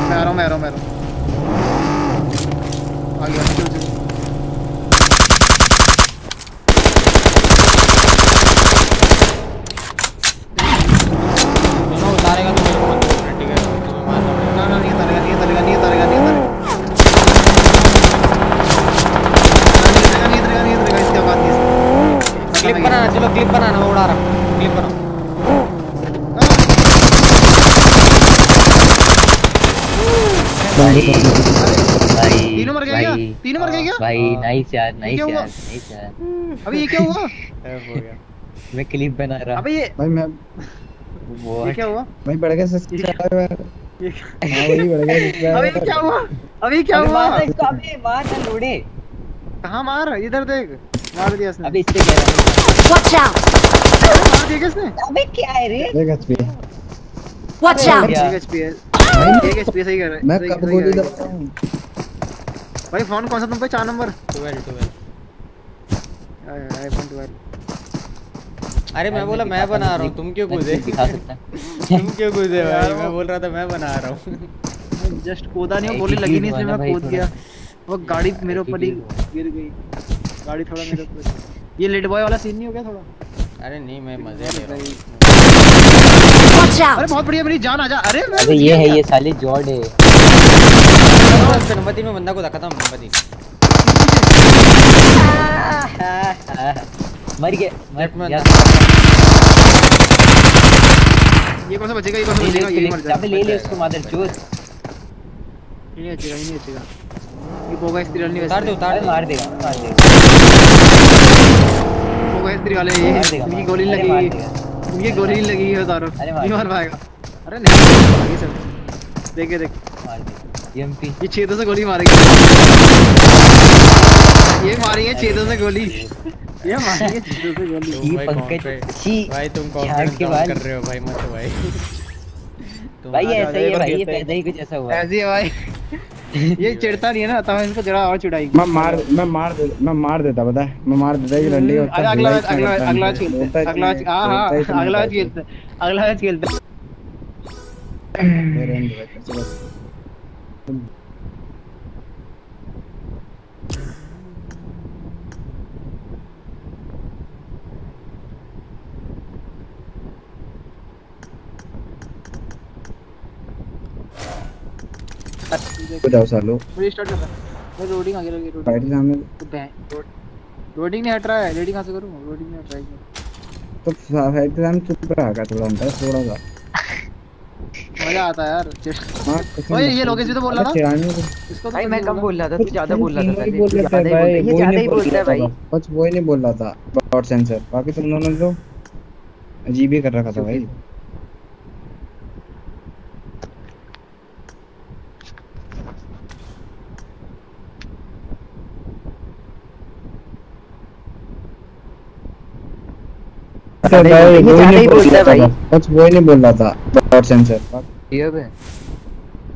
[SPEAKER 5] मैं आ रहा हूँ मैं आ रहा हूँ मैं आ रहा हूँ आ गया चल चल
[SPEAKER 3] दोनों उतारेगा तो मेरे को मत बोलना, ठीक है तुम्हें मारना पड़ेगा
[SPEAKER 5] ना ना नहीं उतारेगा नहीं उतारेगा नहीं उतारेगा नहीं उतारेगा नहीं उतारेगा नहीं उतारेगा इसके बाद नहीं
[SPEAKER 3] क्लिप बनाना चलो क्लिप बनाना मैं उड़ा रहा हूँ क्लिप बनाओ
[SPEAKER 4] भाई।
[SPEAKER 5] तीनों मर गए क्या? तीनों मर गए क्या?
[SPEAKER 4] भाई। नाइस यार नाइस यार नाइस यार।
[SPEAKER 5] अबे ये क्या हुआ?
[SPEAKER 4] मैं क्लिप बना रहा।
[SPEAKER 5] अबे ये
[SPEAKER 6] भाई मैं
[SPEAKER 4] वो
[SPEAKER 5] ये क्या हुआ?
[SPEAKER 6] भाई बढ़ गया बढ़ गया
[SPEAKER 5] अबे क्या हुआ? अबे ये क्या हुआ?
[SPEAKER 4] अबे मार ना लोड़े
[SPEAKER 5] कहाँ मार? इधर देख। मार दिया इसने।
[SPEAKER 4] अबे इससे कह रहा
[SPEAKER 7] Watch out!
[SPEAKER 5] मार दिया किसने
[SPEAKER 4] अबे क्या है रे?
[SPEAKER 6] एक एचपी
[SPEAKER 7] Watch
[SPEAKER 4] अरे
[SPEAKER 7] out!
[SPEAKER 5] एचपी है।
[SPEAKER 6] भाई
[SPEAKER 5] एक एचपी सही कर रहा है
[SPEAKER 6] मैं कब गोली
[SPEAKER 5] रहा है। भाई फ़ोन कौन सा तुम पे? चार नंबर
[SPEAKER 3] ट्वेल्व ट्वेल्व।
[SPEAKER 5] आईफोन 12
[SPEAKER 3] अरे मैं बोला मैं बना रहा हूँ। तुम क्यों कूदे
[SPEAKER 4] दिखा सकता
[SPEAKER 3] तुम क्यों कूदे भाई? मैं बोल रहा था मैं बना रहा हूँ।
[SPEAKER 5] जस्ट कूदा नहीं गोली लगी नहीं इसलिए मैं कूद गया वो गाड़ी मेरे ऊपर ही
[SPEAKER 4] गिर
[SPEAKER 5] गई। गाड़ी थोड़ा मेरे ऊपर। ये लेट बॉय वाला सीन नहीं हो गया थोड़ा?
[SPEAKER 3] अरे नहीं मैं मज़े ले रहा हूँ।
[SPEAKER 5] अरे
[SPEAKER 7] out!
[SPEAKER 5] बहुत बढ़िया मेरी जान आ जा। अरे मैं
[SPEAKER 4] अबे ये है ये साले जॉर्ड है।
[SPEAKER 3] इसके नंबर तीन में बंदा को खत्म नंबर तीन
[SPEAKER 4] मर गया
[SPEAKER 3] में
[SPEAKER 4] मर गया
[SPEAKER 5] ये कौन सा बचेगा ये कौन सा बचेगा? ये मर
[SPEAKER 4] अबे ले ले उसको मादर चोद
[SPEAKER 5] ये नहीं अच्छेगा ये नहीं अच्छेगा ये बोगा स्त्री वाले
[SPEAKER 3] उतार दे उतार दे।
[SPEAKER 4] मार देगा मार देगा।
[SPEAKER 5] बोगा स्त्री वाले ये इनकी गोली लगी। इनकी गोली नहीं लगी है तारो
[SPEAKER 4] अरे मार
[SPEAKER 5] नहीं मार। पाएगा। अरे नहीं आगे चल। देखे देख।
[SPEAKER 4] मार दे। एमपी
[SPEAKER 5] ये छेदों से गोली मारेगी। ये मारी है छेदों से गोली। ये मारी है छेदों से गोली।
[SPEAKER 4] ये
[SPEAKER 3] भाई
[SPEAKER 4] पंकज
[SPEAKER 3] भाई तुम
[SPEAKER 4] कौन
[SPEAKER 3] कॉन्फिडेंस
[SPEAKER 4] के
[SPEAKER 3] डाउन कर रहे हो भाई मत भाई।
[SPEAKER 4] भाई ऐसा ही है भाई ये पैदा ही कुछ ऐसा हुआ
[SPEAKER 5] ऐसे है भाई। ये चिढ़ता नहीं है ना तो मैं इसको जरा और चिढ़ाएँगे।
[SPEAKER 6] मैं मार मैं मार मैं मार देता पता है? मैं मार देता कि होता
[SPEAKER 5] है अगला अगला अगला खेलते हैं अगला हाँ हाँ अगला खेलते हैं अगला खेलते। हैं
[SPEAKER 6] जाओ सालो
[SPEAKER 5] रीस्टार्ट कर रहा मैं लोडिंग आगे लगी लोडिंग
[SPEAKER 6] फाइट सामने।
[SPEAKER 5] तो लोडिंग नहीं हट रहा है लोडिंग कहाँ से करूँ? लोडिंग नहीं हट रहा है
[SPEAKER 6] तो फाइट सामने चुप रहा का थोड़ा अंदर थोड़ा सा।
[SPEAKER 5] मज़ा आता है यार
[SPEAKER 6] हाँ
[SPEAKER 5] ओए, ये लोकेश भी तो बोल रहा था। इसको तो
[SPEAKER 4] भाई मैं कम बोल रहा था तू ज़्यादा बोल रहा था
[SPEAKER 6] तीनों ही
[SPEAKER 4] पहले,
[SPEAKER 6] बोल
[SPEAKER 4] तू
[SPEAKER 6] रहे
[SPEAKER 4] ज़्यादा ही
[SPEAKER 6] भाई
[SPEAKER 4] बोल- ये ज़्यादा ही है भाई।
[SPEAKER 6] बस वो ही नहीं बोल रहा था डॉट सेंसर बाकी तुम दोनों तो अजीब ही कर रखा था भाई।
[SPEAKER 4] ज़्यादा ही बोल- ये ज़्यादा ही बोलता भाई।
[SPEAKER 6] बस वो नहीं बोल रहा था। डॉट सेंसर
[SPEAKER 4] ये बे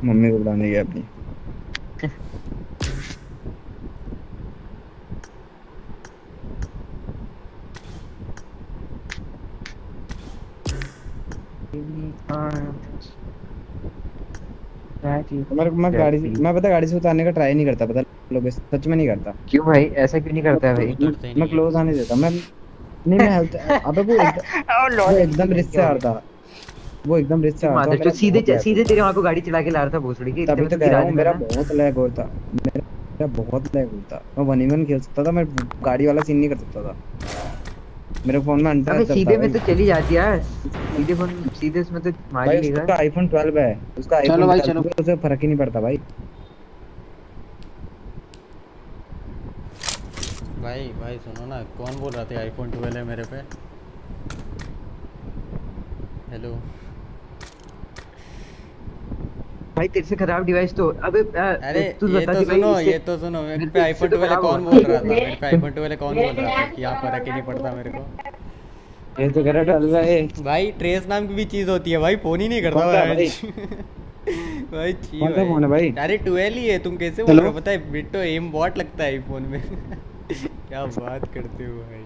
[SPEAKER 6] मम्मी को बुलाने गया अपनी। मैं मैं गाड़ी से मैं पता गाड़ी से उतारने का ट्राई नहीं करता पता लोग सच में नहीं करता।
[SPEAKER 4] क्यों भाई? ऐसा क्यों नहीं करता है भाई?
[SPEAKER 6] मैं क्लोज आने देता। मैं नहीं मैं हेल्थ अबे वो एकदम वो एकदम रिस्क से हारता वो एकदम रिस्क से
[SPEAKER 4] मादर
[SPEAKER 6] मेरा
[SPEAKER 4] चोद सीधे सीधे तेरे वहाँ को गाड़ी चला के ला रहा था भोसड़ी के
[SPEAKER 6] तभी तो
[SPEAKER 4] इतने
[SPEAKER 6] कह रहा मेरा। बहुत लैग होता। मेरा बहुत लैग होता। मैं वन वन खेल सकता था मैं गाड़ी वाला सीन नहीं कर सकता था। मेरे फ़ोन में अंडर
[SPEAKER 4] अबे सीधे में तो चली जाती है सीधे फ़ोन सीधे उसमें तो मार
[SPEAKER 6] भाई
[SPEAKER 4] ही
[SPEAKER 6] उसका आईफोन 12 है। उसका आईफोन
[SPEAKER 5] चलो
[SPEAKER 6] भाई,
[SPEAKER 5] चलो।
[SPEAKER 6] है, उसे फ़र्क ही नहीं पड़ता भाई।
[SPEAKER 3] भाई भाई सुनो ना कौन बोल रहा था आईफोन 12 है मेरे पे? हेलो
[SPEAKER 4] भाई तेरे से खराब डिवाइस तो अबे आ,
[SPEAKER 3] अरे
[SPEAKER 4] तू
[SPEAKER 3] ये
[SPEAKER 4] बता
[SPEAKER 3] तो
[SPEAKER 4] दे भाई
[SPEAKER 3] सुनो ये तो सुनो मेरे पे आईफोन
[SPEAKER 4] इससे तो
[SPEAKER 3] 12
[SPEAKER 4] खराब
[SPEAKER 3] कौन बोल रहा था? मेरे पे आईफोन 12 कौन बोल रहा था कि यहाँ फ़र्क ही नहीं पड़ता मेरे को?
[SPEAKER 6] ये तो कह रहा 12 है।
[SPEAKER 3] भाई ट्रेस नाम की भी चीज़ होती है भाई फ़ोन ही नहीं करता भाई?
[SPEAKER 6] भाई?
[SPEAKER 3] छी
[SPEAKER 6] फ़ोन है भाई?
[SPEAKER 3] अरे 12 ही है तुम कैसे बोल रहे हो? पता है बिट्टो एम बॉट लगता है फ़ोन में। क्या बात करते हो भाई?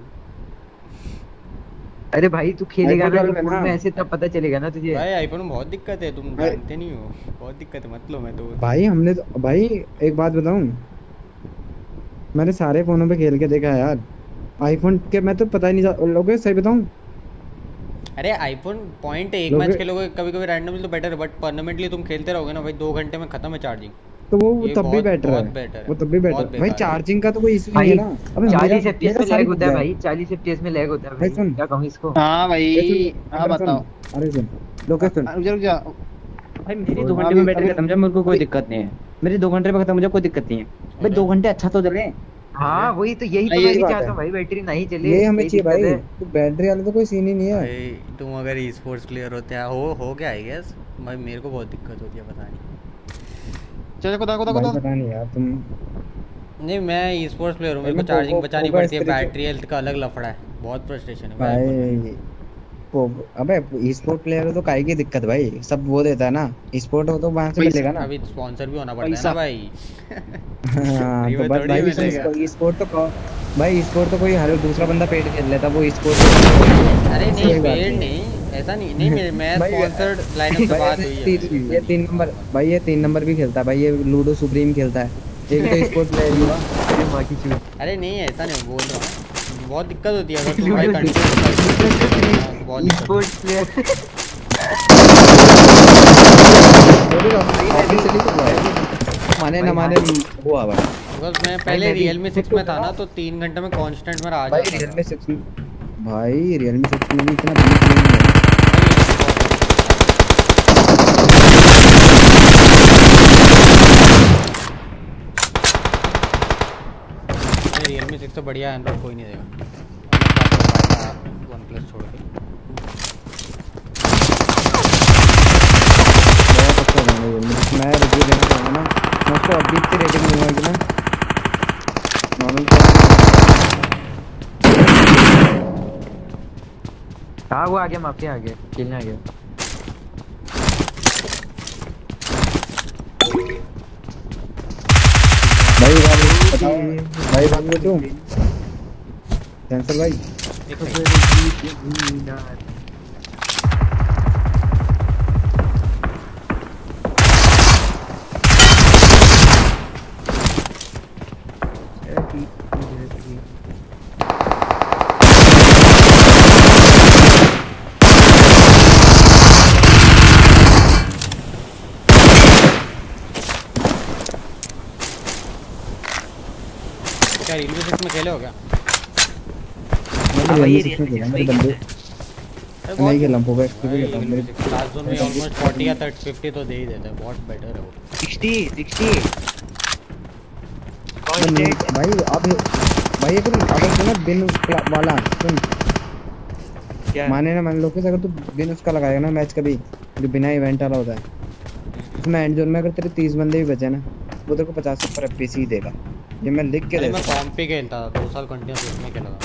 [SPEAKER 4] अरे भाई तू खेलेगा ना फ़ोन में ऐसे तब पता चलेगा ना तुझे।
[SPEAKER 3] भाई आईफोन में बहुत दिक्कत है तुम जानते नहीं हो। बहुत दिक्कत है मत लो मैं तो
[SPEAKER 6] भाई हमने तो भाई एक बात बताऊँ? मैंने सारे फोनों पे खेल के देखा है यार। आईफोन के मैं तो पता ही नहीं जा- लोगों सही बताऊँ?
[SPEAKER 3] अरे आईफोन पॉइंट है एक मैच खेलोगे कभी कभी रैंडमली तो बेटर है बट परमानेंटली तुम खेलते रहोगे ना भाई दो घंटे में खत्म है चार्जिंग
[SPEAKER 6] तो वो तब भी बेटर है। वो तब भी बेटर भाई चार्जिंग का तो कोई इशू नहीं है ना। अबे
[SPEAKER 4] चालीस
[SPEAKER 6] मेरा-
[SPEAKER 4] एफपीएस में लैग होता है भाई चालीस एफपीएस में लैग होता है
[SPEAKER 6] भाई। सुन।
[SPEAKER 4] क्या कहूँ इसको?
[SPEAKER 5] हाँ भाई हाँ बताओ।
[SPEAKER 6] अरे सुन लोकेश सुन।
[SPEAKER 5] रुक जा रुक जा।
[SPEAKER 6] भाई मेरी दो
[SPEAKER 5] अभी-
[SPEAKER 6] घंटे में बैटरी खत्म जब मेरे को कोई दिक्कत नहीं है। मेरी दो घंटे में खत्म मुझे कोई दिक्कत नहीं है। भाई दो घंटे अच्छा तो चले।
[SPEAKER 4] हाँ वही तो यही तो मैं भी चाहता
[SPEAKER 6] है।
[SPEAKER 4] हूँ भाई बैटरी नहीं चले
[SPEAKER 6] ये हमें चाहिए भाई तो बैटरी वाला तो कोई सीन ही नहीं है।
[SPEAKER 3] भाई तुम अगर ई स्पोर्ट्स प्लेयर होते हो हो गया आई गेस भाई मेरे को बहुत दिक्कत होती है पता नहीं।
[SPEAKER 5] चल खुदा
[SPEAKER 6] भाई
[SPEAKER 5] खुदा
[SPEAKER 6] पता नहीं यार तुम
[SPEAKER 3] नहीं मैं ई स्पोर्ट्स प्लेयर हूँ मेरे को चार्जिंग बचानी पड़ती है बैटरी हेल्थ का अलग लफड़ा है बहुत फ्रस्ट्रेशन है भाई iPhone में।
[SPEAKER 6] भाई वो अबे स्पोर्ट प्लेयर हो तो काहे की दिक्कत भाई। सब वो देता है ना। स्पोर्ट हो तो वहाँ से मिलेगा ना।
[SPEAKER 3] अभी स्पॉन्सर भी होना पड़ता है ना भाई।
[SPEAKER 6] हाँ तो बस भाई स्पोर्ट तो भाई स्पोर्ट तो कोई हर दूसरा बंदा पेड खेल लेता वो स्पोर्ट
[SPEAKER 3] अरे नहीं पेड नहीं। ऐसा नहीं नहीं मैं मैं स्पॉन्सर्ड लाइनअप से बात हुई है।
[SPEAKER 6] ये तीन नंबर भाई ये तीन नंबर भी खेलता है। भाई ये लूडो सुप्रीम खेलता है। एक तो स्पोर्ट प्लेयर हुआ
[SPEAKER 4] अरे माँ की चूत
[SPEAKER 3] अरे नहीं ऐसा नहीं बोल रहा हूँ। बहुत दिक्कत होती है अगर तुम्हारे भाई कंटिन्यू बहुत
[SPEAKER 4] स्पोर्ट्स प्लेयर।
[SPEAKER 6] माने ना माने हुआ भाई
[SPEAKER 3] बस मैं पहले रियलमी सिक्स में था ना तो 3 घंटे में कांस्टेंट मेरा आ
[SPEAKER 6] भाई
[SPEAKER 3] जाता
[SPEAKER 6] भाई
[SPEAKER 3] Realme
[SPEAKER 6] 6 भाई Realme 6 में इतना बीट नहीं है
[SPEAKER 3] रियलमी सिक्स तो बढ़िया एंड्रॉइड कोई नहीं देगा। वन प्लस छोड़ के।
[SPEAKER 6] मैं रिव्यू देना ना। मैं उसको अभी रेटिंग ना नॉर्मल
[SPEAKER 4] वो आ गया आ गया आ गया
[SPEAKER 6] भाई भाई बात पूछूँ कैंसर भाई।
[SPEAKER 3] क्या रियलमी सिक्स में खेले हो क्या?
[SPEAKER 6] मैंने
[SPEAKER 4] भाई,
[SPEAKER 6] रियलमी सिक्स में
[SPEAKER 4] Realme
[SPEAKER 6] खेला मेरे बंदे मैं ही खेला पोको एक्स पे खेला मेरे
[SPEAKER 3] लास्ट जोन में ऑलमोस्ट 40 या 30 50 तो दे ही देते हैं बहुत बेटर है वो
[SPEAKER 4] 60 60
[SPEAKER 6] नहीं, भाई अब भाई ये करो अगर तू ना बिन वाला सुन
[SPEAKER 4] क्या
[SPEAKER 6] माने ना मान लो कि अगर तू बिन उसका लगाएगा ना मैच कभी जो बिना इवेंट वाला होता है उसमें एंड जोन में अगर तेरे 30 बंदे भी बचे ना वो तेरे को 50 पर एफपीएस ही देगा ये मैं लिख के दे
[SPEAKER 3] मैं
[SPEAKER 6] हूँ।
[SPEAKER 3] कॉम्प पे खेलता था दो साल कंटिन्यूस उसमें खेला था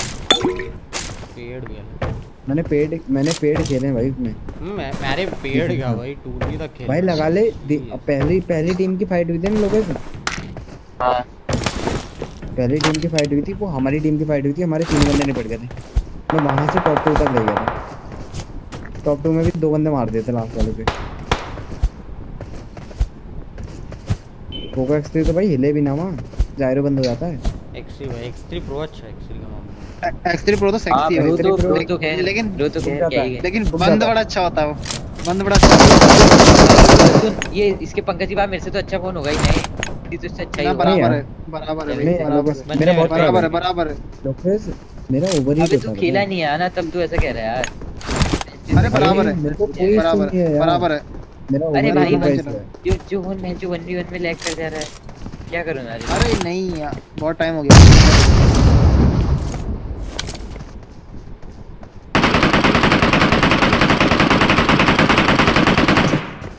[SPEAKER 3] पेड भी है।
[SPEAKER 6] मैंने पेड मैंने पेड खेले हैं भाई उसमें।
[SPEAKER 3] हम्म, मैं मेरे पेड गया भाई भी तक खेला
[SPEAKER 6] भाई लगा ले पहली पहली टीम की फाइट हुई थी ना लोगों से।
[SPEAKER 4] हाँ।
[SPEAKER 6] पहली टीम की फाइट हुई थी वो हमारी टीम की फाइट हुई थी हमारे तीन बंदे निपट गए थे। मैं वहाँ से टॉप टू तक ले गया था। टॉप टू में भी दो बंदे मार दिए थे लास्ट वाले पे। पोको एक्स तो भाई हिले भी ना वहाँ जायरो बंद हो जाता है।
[SPEAKER 3] X3 भाई X3 Pro अच्छा है X3 का मामला।
[SPEAKER 5] एक्स3 प्रो तो
[SPEAKER 4] हाँ
[SPEAKER 5] सेक्सी है
[SPEAKER 4] ब्रो तो
[SPEAKER 6] Pro-
[SPEAKER 4] तो खैर
[SPEAKER 5] लेकिन-
[SPEAKER 4] ब्रो तो खैर क्या है?
[SPEAKER 5] लेकिन बंद बड़ा अच्छा होता है वो। बंद बड़ा अच्छा
[SPEAKER 4] सुन ये इसके पंकज जी बात मेरे से तो अच्छा फ़ोन होगा ही नहीं। ये तो इससे अच्छा ही होगा।
[SPEAKER 5] बराबर है बराबर है। बराबर है।
[SPEAKER 6] मेरा बहुत
[SPEAKER 5] बराबर है
[SPEAKER 6] है
[SPEAKER 5] बराबर है।
[SPEAKER 6] लोकेश मेरा ओवर ही
[SPEAKER 4] तू खेला नहीं है ना तब तू ऐसा कह रहा है यार।
[SPEAKER 5] अरे बराबर है
[SPEAKER 6] मेरे को कोई
[SPEAKER 5] बराबर
[SPEAKER 6] है
[SPEAKER 5] है बराबर है।
[SPEAKER 6] मेरा
[SPEAKER 4] अरे
[SPEAKER 6] ओवर
[SPEAKER 4] भाई,
[SPEAKER 6] ही है
[SPEAKER 4] जो जो फ़ोन मैं जो 1v1 में लैग कर जा रहा है। क्या करूँ यार?
[SPEAKER 5] अरे नहीं यार बहुत टाइम हो गया।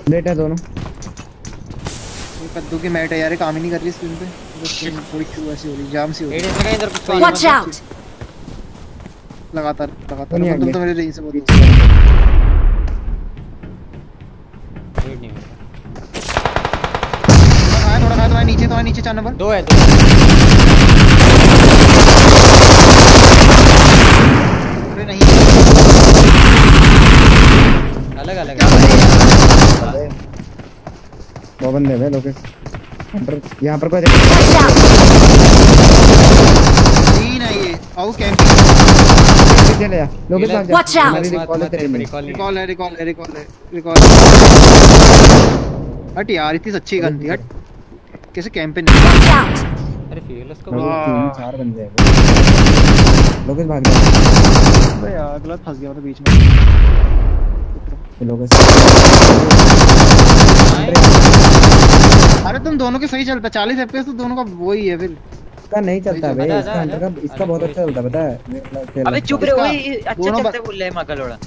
[SPEAKER 6] लेट है दोनों।
[SPEAKER 5] ये कद्दू की मैट है यार काम ही नहीं कर रही स्क्रीन पे। थोड़ी क्यों ऐसी हो रही जाम सी हो रही।
[SPEAKER 3] इसमें इधर कुछ
[SPEAKER 7] Watch out!
[SPEAKER 5] लगातार लगातार। तुम तो मेरे रेंज से बहुत खाया नीचे चार नंबर।
[SPEAKER 3] दो है दो।
[SPEAKER 5] अरे नहीं।
[SPEAKER 3] अलग अलग।
[SPEAKER 6] दो बंदे हैं अंदर यहाँ पर कोई
[SPEAKER 7] out!
[SPEAKER 5] तीन है ये। आओ कैंपिंग
[SPEAKER 6] पीछे ले जा है
[SPEAKER 3] रिकॉल
[SPEAKER 5] रिकॉल है। रिकॉल है रिकॉल है रिकॉल हट यार इतनी अच्छी गन थी हट। कैसे कैंप पे नहीं
[SPEAKER 7] Watch out!
[SPEAKER 3] अरे fearless का
[SPEAKER 6] तीन चार बंदे हैं लोकेश भाग जा
[SPEAKER 5] अबे यार गलत फंस गया मैं तो बीच में।
[SPEAKER 6] लोकेश।
[SPEAKER 5] अरे तुम दोनों के सही चलता चालीस एफपीएस तो दोनों का वही है फिर।
[SPEAKER 6] इसका नहीं चलता भाई इसका
[SPEAKER 3] आजा,
[SPEAKER 6] अंदर का इसका बहुत अच्छा चलता है? पता है
[SPEAKER 4] अबे चुप रहे
[SPEAKER 5] इसका
[SPEAKER 4] ओए अच्छा
[SPEAKER 5] दोनों
[SPEAKER 4] चलता है बोल रहा है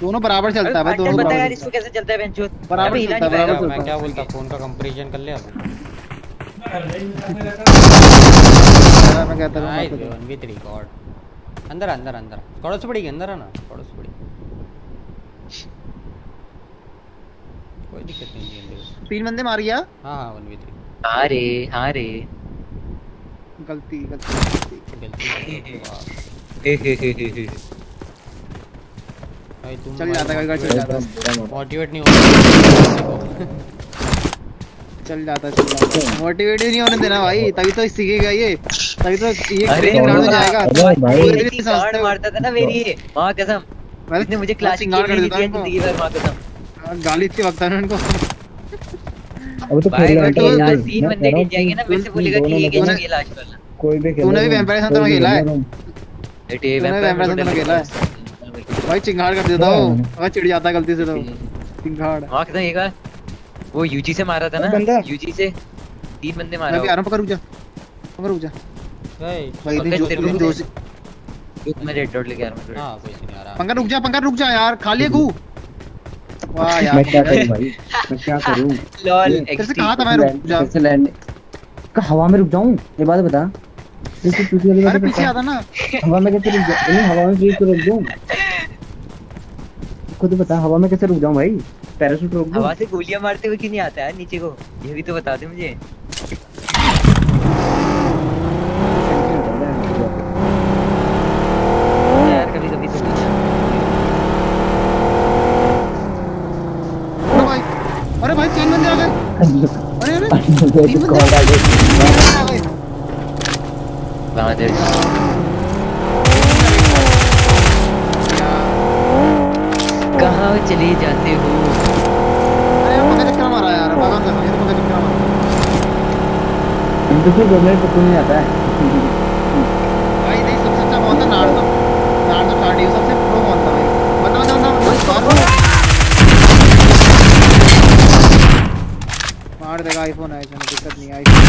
[SPEAKER 5] दोनों बराबर चलता है भाई दोनों
[SPEAKER 4] बता यार इसको कैसे चलता है बेंचो
[SPEAKER 5] बराबर चलता है, बराबर
[SPEAKER 3] मैं क्या बोलता फ़ोन का कंपैरिजन कर ले अब।
[SPEAKER 5] चलता है। मैं कहता हूँ
[SPEAKER 3] नाइस 1v3 गॉड अंदर अंदर अंदर कड़ो से पड़ी अंदर है ना कड़ो से पड़ी कोई दिक्कत नहीं है
[SPEAKER 5] तीन बंदे मार गया?
[SPEAKER 3] हाँ हाँ 1v3
[SPEAKER 4] हाँ रे हाँ रे
[SPEAKER 5] गलती गलती।
[SPEAKER 3] गलती। भाई तुम
[SPEAKER 5] चल जाता है, कभी कभी चल जाता है।
[SPEAKER 3] मोटिवेट नहीं हो
[SPEAKER 5] चल जाता है चल जाता। मोटिवेट ही नहीं होने देना भाई तभी तो सीखेगा ये। तभी तो ये
[SPEAKER 4] अरे
[SPEAKER 5] ग्राउंड में जाएगा।
[SPEAKER 6] भाई।
[SPEAKER 5] हो।
[SPEAKER 4] मारता था ना मेरी माँ कसम
[SPEAKER 5] मैं
[SPEAKER 4] इसने मुझे क्लासिक
[SPEAKER 5] सिंगार कर
[SPEAKER 4] दी
[SPEAKER 5] देता
[SPEAKER 4] थी ज़िंदगी भर माँ कसम।
[SPEAKER 5] गाली इतनी वक्त है उनको।
[SPEAKER 6] अब तो खेल रहा है
[SPEAKER 4] बंदे गिर जाएँगे ना मेरे से
[SPEAKER 6] तुम
[SPEAKER 4] बोलेगा कि ये कैसे खेला आज वाला।
[SPEAKER 6] कोई भी खेल
[SPEAKER 5] तूने भी Hunter में खेला है?
[SPEAKER 4] बेटे
[SPEAKER 5] तूने
[SPEAKER 4] वैम्पायर
[SPEAKER 5] में खेला
[SPEAKER 4] है?
[SPEAKER 5] भाई चिंगाड़ कर देता हो। अगर चिढ़ जाता है गलती से तो। चिंगाड़
[SPEAKER 4] माँ कसम एक बार वो यूजी से मारा था ना?
[SPEAKER 6] बंदा।
[SPEAKER 4] यूजी से तीन बंदे मारा
[SPEAKER 5] मैं। आ रहा हूँ पकड़ रुक जा। पकड़ रुक जा।
[SPEAKER 3] भाई
[SPEAKER 5] भाई
[SPEAKER 4] पंकज,
[SPEAKER 5] जो
[SPEAKER 4] तेरे को।
[SPEAKER 5] जो से
[SPEAKER 4] रुक मैं रेड डॉट लेके आ रहा हूँ
[SPEAKER 3] हाँ कोई नहीं आ रहा।
[SPEAKER 5] पंकज रुक जा पंकज रुक जा यार खा लिया गू वाह यार।
[SPEAKER 6] मैं क्या करूँ भाई? मैं क्या करूँ?
[SPEAKER 4] लॉल
[SPEAKER 5] तेरे से कहा था मैं? रुक जा।
[SPEAKER 6] कैसे लैंड का हवा में रुक जाऊँ? ये बात बता। तो पीछे वाली
[SPEAKER 5] अरे पीछे। आता ना।
[SPEAKER 6] हवा में कैसे रुक जाऊँ? हवा में फ्रीज को रुक दूँ खुद बता हवा में कैसे रुक जाऊँ भाई? पैराशूट रोक दूँ।
[SPEAKER 4] हवा से गोलियाँ मारते हुए क्यों नहीं आता यार नीचे को। ये भी तो बता दे मुझे। यार कभी कभी तो
[SPEAKER 5] अरे भाई तीन बंदे आ गए। अरे अरे तीन बंदे
[SPEAKER 6] कॉल डाल दे
[SPEAKER 5] आ गए
[SPEAKER 4] बांग्लादेश कहाँ चले जाते हो
[SPEAKER 5] अरे यार पंकज चक्कर मारा यार भगवान कसम ये तो पंकज चक्कर मारा
[SPEAKER 6] इनको फिर गवर्नमेंट पता नहीं आता है।
[SPEAKER 5] भाई, नहीं, सबसे अच्छा कौन था नार्डो। नार्डो कार्डियो सबसे प्रो कौन था भाई? बता बता बता बता मार देगा आईफोन है इसमें दिक्कत नहीं आईफोन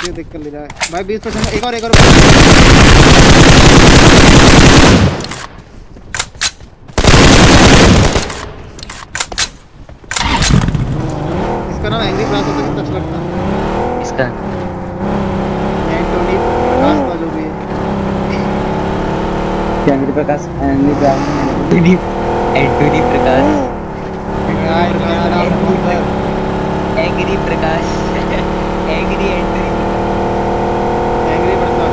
[SPEAKER 5] क्यों दिक्कत ले जाए भाई 20% एक और एक और इसका एंग्री होता है कितना अच्छा लगता
[SPEAKER 4] इसका
[SPEAKER 5] एंटोनी प्रकाश का जो भी है।
[SPEAKER 6] क्या मेरे
[SPEAKER 5] Prakash Antony Antony
[SPEAKER 4] Prakash. Angry Prakash. Angry
[SPEAKER 5] Antony angry
[SPEAKER 6] Prakash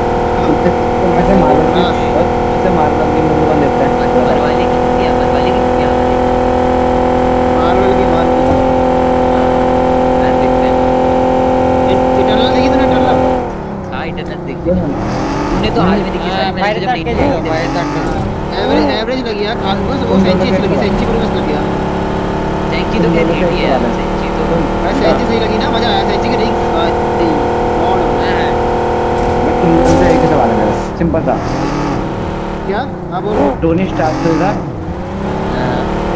[SPEAKER 6] मालूम नहीं वैसे मालूम नहीं मुँह बंद देता है
[SPEAKER 4] मरवाले की किया मरवाले की किया
[SPEAKER 5] मार्वल की मार
[SPEAKER 4] मैं देखते हैं
[SPEAKER 5] इटरनल देखी तूने इटरनल
[SPEAKER 4] हाँ इंटरनेट देखते हैं तूने तो हाल में देखी सारी मैंने जब नहीं देखी
[SPEAKER 5] एवरेज एवरेज लगी यार खास बस वो सेंची लगी सेंची पर बस लगी यार।
[SPEAKER 4] सेंची तो हिट ही है सेंची तो।
[SPEAKER 5] भाई सेंची सही लगी ना मज़ा आया। सेंची की नहीं गॉड
[SPEAKER 6] बट तुम तुमसे एक सवाल है मेरा सिंपल सा।
[SPEAKER 5] क्या? हाँ बोलो।
[SPEAKER 6] टोनी स्टार्क का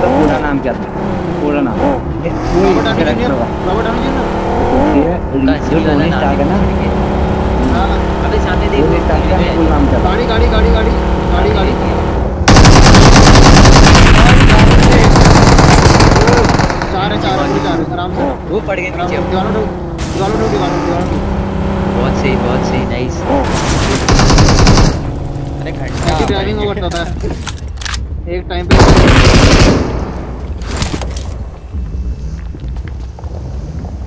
[SPEAKER 6] तो पूरा नाम क्या था? पूरा नाम। Robert
[SPEAKER 5] Downey
[SPEAKER 6] junior
[SPEAKER 5] Robert Downey junior
[SPEAKER 6] ये जो टोनी स्टार्क है ना
[SPEAKER 5] हाँ
[SPEAKER 4] अबे सामने देख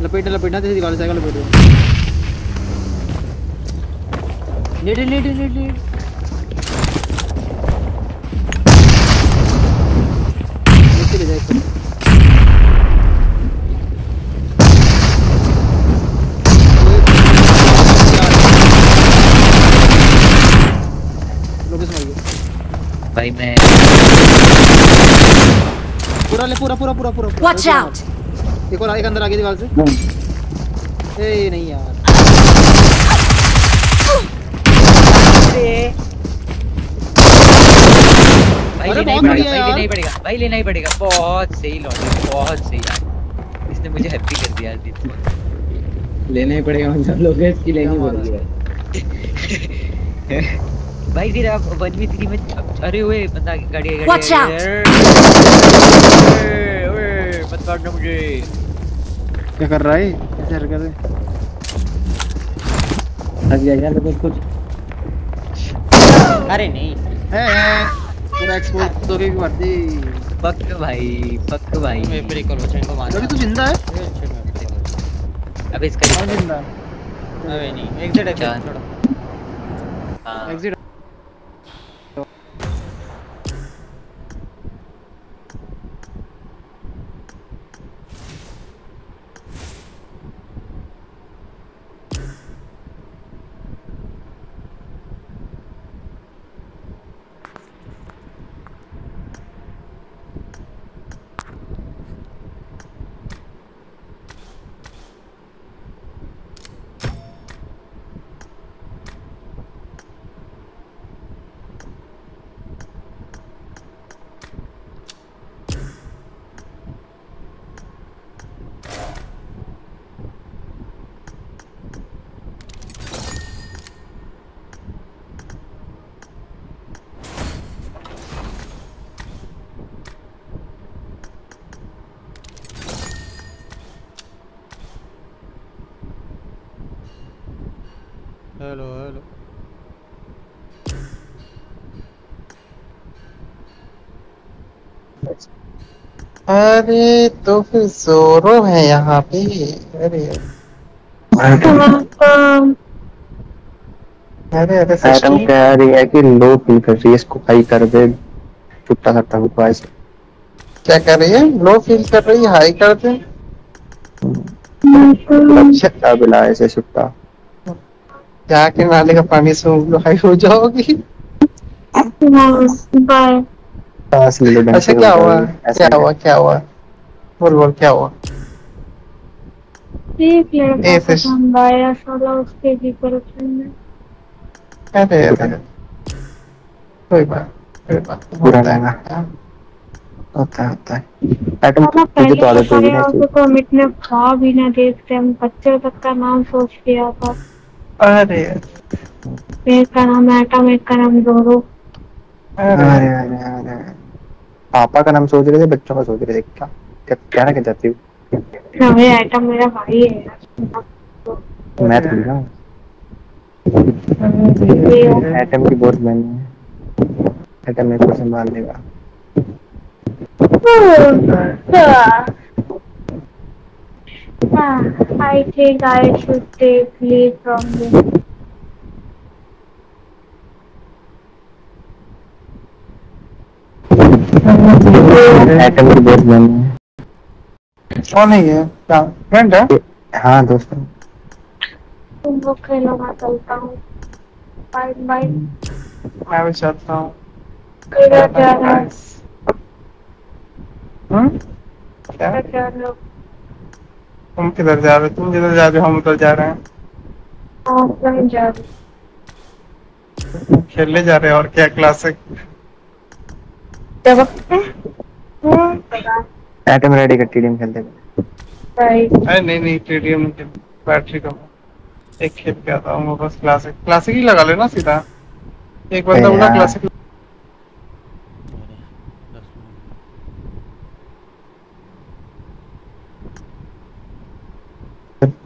[SPEAKER 5] लपेट लपेटना दीवार से लपेट लेट लेट लेट लेट नीचे ले जाए इसको। लोकेशन मारिए
[SPEAKER 4] भाई मैं
[SPEAKER 5] पूरा ले पूरा पूरा पूरा पूरा पूरा।
[SPEAKER 7] Watch out!
[SPEAKER 5] एक और एक अंदर आगे दीवार से ए नहीं यार
[SPEAKER 4] भाई लेना ही पड़ेगा भाई लेना ही पड़ेगा भाई लेना ही पड़ेगा बहुत सही लॉजिक बहुत सही यार इसने मुझे हैप्पी कर दिया यार
[SPEAKER 6] लेना ही पड़ेगा मतलब लोग इसकी लेनी पड़ेगी भाई
[SPEAKER 4] भाई फिर आप वन वी थ्री में अरे ओए बंदा गाड़ी गाड़ी! ओए, ओए, मत मारना मुझे
[SPEAKER 5] क्या कर रहा है ऐसे हरकत है
[SPEAKER 6] गया क्या लोग कुछ
[SPEAKER 3] अरे नहीं।
[SPEAKER 5] पूरा एक्सपोज दो की भर्ती
[SPEAKER 4] फक भाई पक भाई।
[SPEAKER 3] मैं ब्रेक करो चैन को मार
[SPEAKER 5] अभी तू ज़िंदा है?
[SPEAKER 4] अब इसका
[SPEAKER 5] ज़िंदा
[SPEAKER 3] अबे नहीं एग्जिट है
[SPEAKER 4] हाँ।
[SPEAKER 5] एग्जिट
[SPEAKER 3] हेलो हेलो
[SPEAKER 2] अरे तो फिर जोरो है यहाँ पे। अरे। अरे अरे
[SPEAKER 8] मैडम कह रही है कि लो फील कर रही है इसको हाई कर दे। छुट्टा करता हुआ ऐसे
[SPEAKER 2] क्या कर रही है? लो फील कर रही है हाई कर दे।
[SPEAKER 8] अच्छा क्या बिला ऐसे छुट्टा।
[SPEAKER 2] जाके नाले का पानी से उंगलो हाई हो जाओगी।
[SPEAKER 9] बाय।
[SPEAKER 8] सांस ले लो
[SPEAKER 2] अच्छा क्या हुआ? क्या हुआ क्या हुआ? बोल बोल क्या हुआ?
[SPEAKER 9] एक लड़का आया साला उसके भी गर्लफ्रेंड है।
[SPEAKER 2] अरे अरे कोई बात कोई बात
[SPEAKER 8] बुरा
[SPEAKER 2] है
[SPEAKER 8] लगा। होता है। होता है
[SPEAKER 9] साला
[SPEAKER 8] तुझे
[SPEAKER 9] पहले
[SPEAKER 8] तो आदत होगी ना
[SPEAKER 9] उसको तो हम इतने ख्वाब भी ना देखते हम बच्चे तक का नाम सोच लिया था।
[SPEAKER 2] अरे।
[SPEAKER 9] एक का नाम एटम एक का नाम जोरो
[SPEAKER 8] अरे। अरे अरे अरे। पापा का नाम सोच रहे थे बच्चों का सोच रहे थे क्या क्या क्या ना चाहती हूँ?
[SPEAKER 9] हमें एटम मेरा भाई है
[SPEAKER 8] मैं थोड़ी ना एटम की बहुत बहन है। एटम मेरे को संभाल लेगा
[SPEAKER 9] I think I should take leave from this.
[SPEAKER 8] Atom की बहुत बहन है
[SPEAKER 2] कौन है ये? क्या फ्रेंड है?
[SPEAKER 8] हाँ दोस्तों
[SPEAKER 9] तुम लोग खेलो मैं चलता हूँ। बाय बाय
[SPEAKER 2] मैं भी चाहता हूँ।
[SPEAKER 9] किधर जा है?
[SPEAKER 2] हम्म? क्या? तुम किधर जा रहे हो? तुम जिधर जा रहे हो हम उधर जा रहे हैं।
[SPEAKER 9] ऑफलाइन जा रहे
[SPEAKER 2] खेलने जा रहे हैं और क्या क्लासिक
[SPEAKER 9] है?
[SPEAKER 8] एटम रेडी का टीडीएम खेलते हैं
[SPEAKER 2] अरे नहीं नहीं टीडीएम की बैटरी कम एक खेल के आता हूँ बस क्लासिक क्लासिक ही लगा लेना सीधा। एक
[SPEAKER 8] बार
[SPEAKER 2] बोला क्लासिक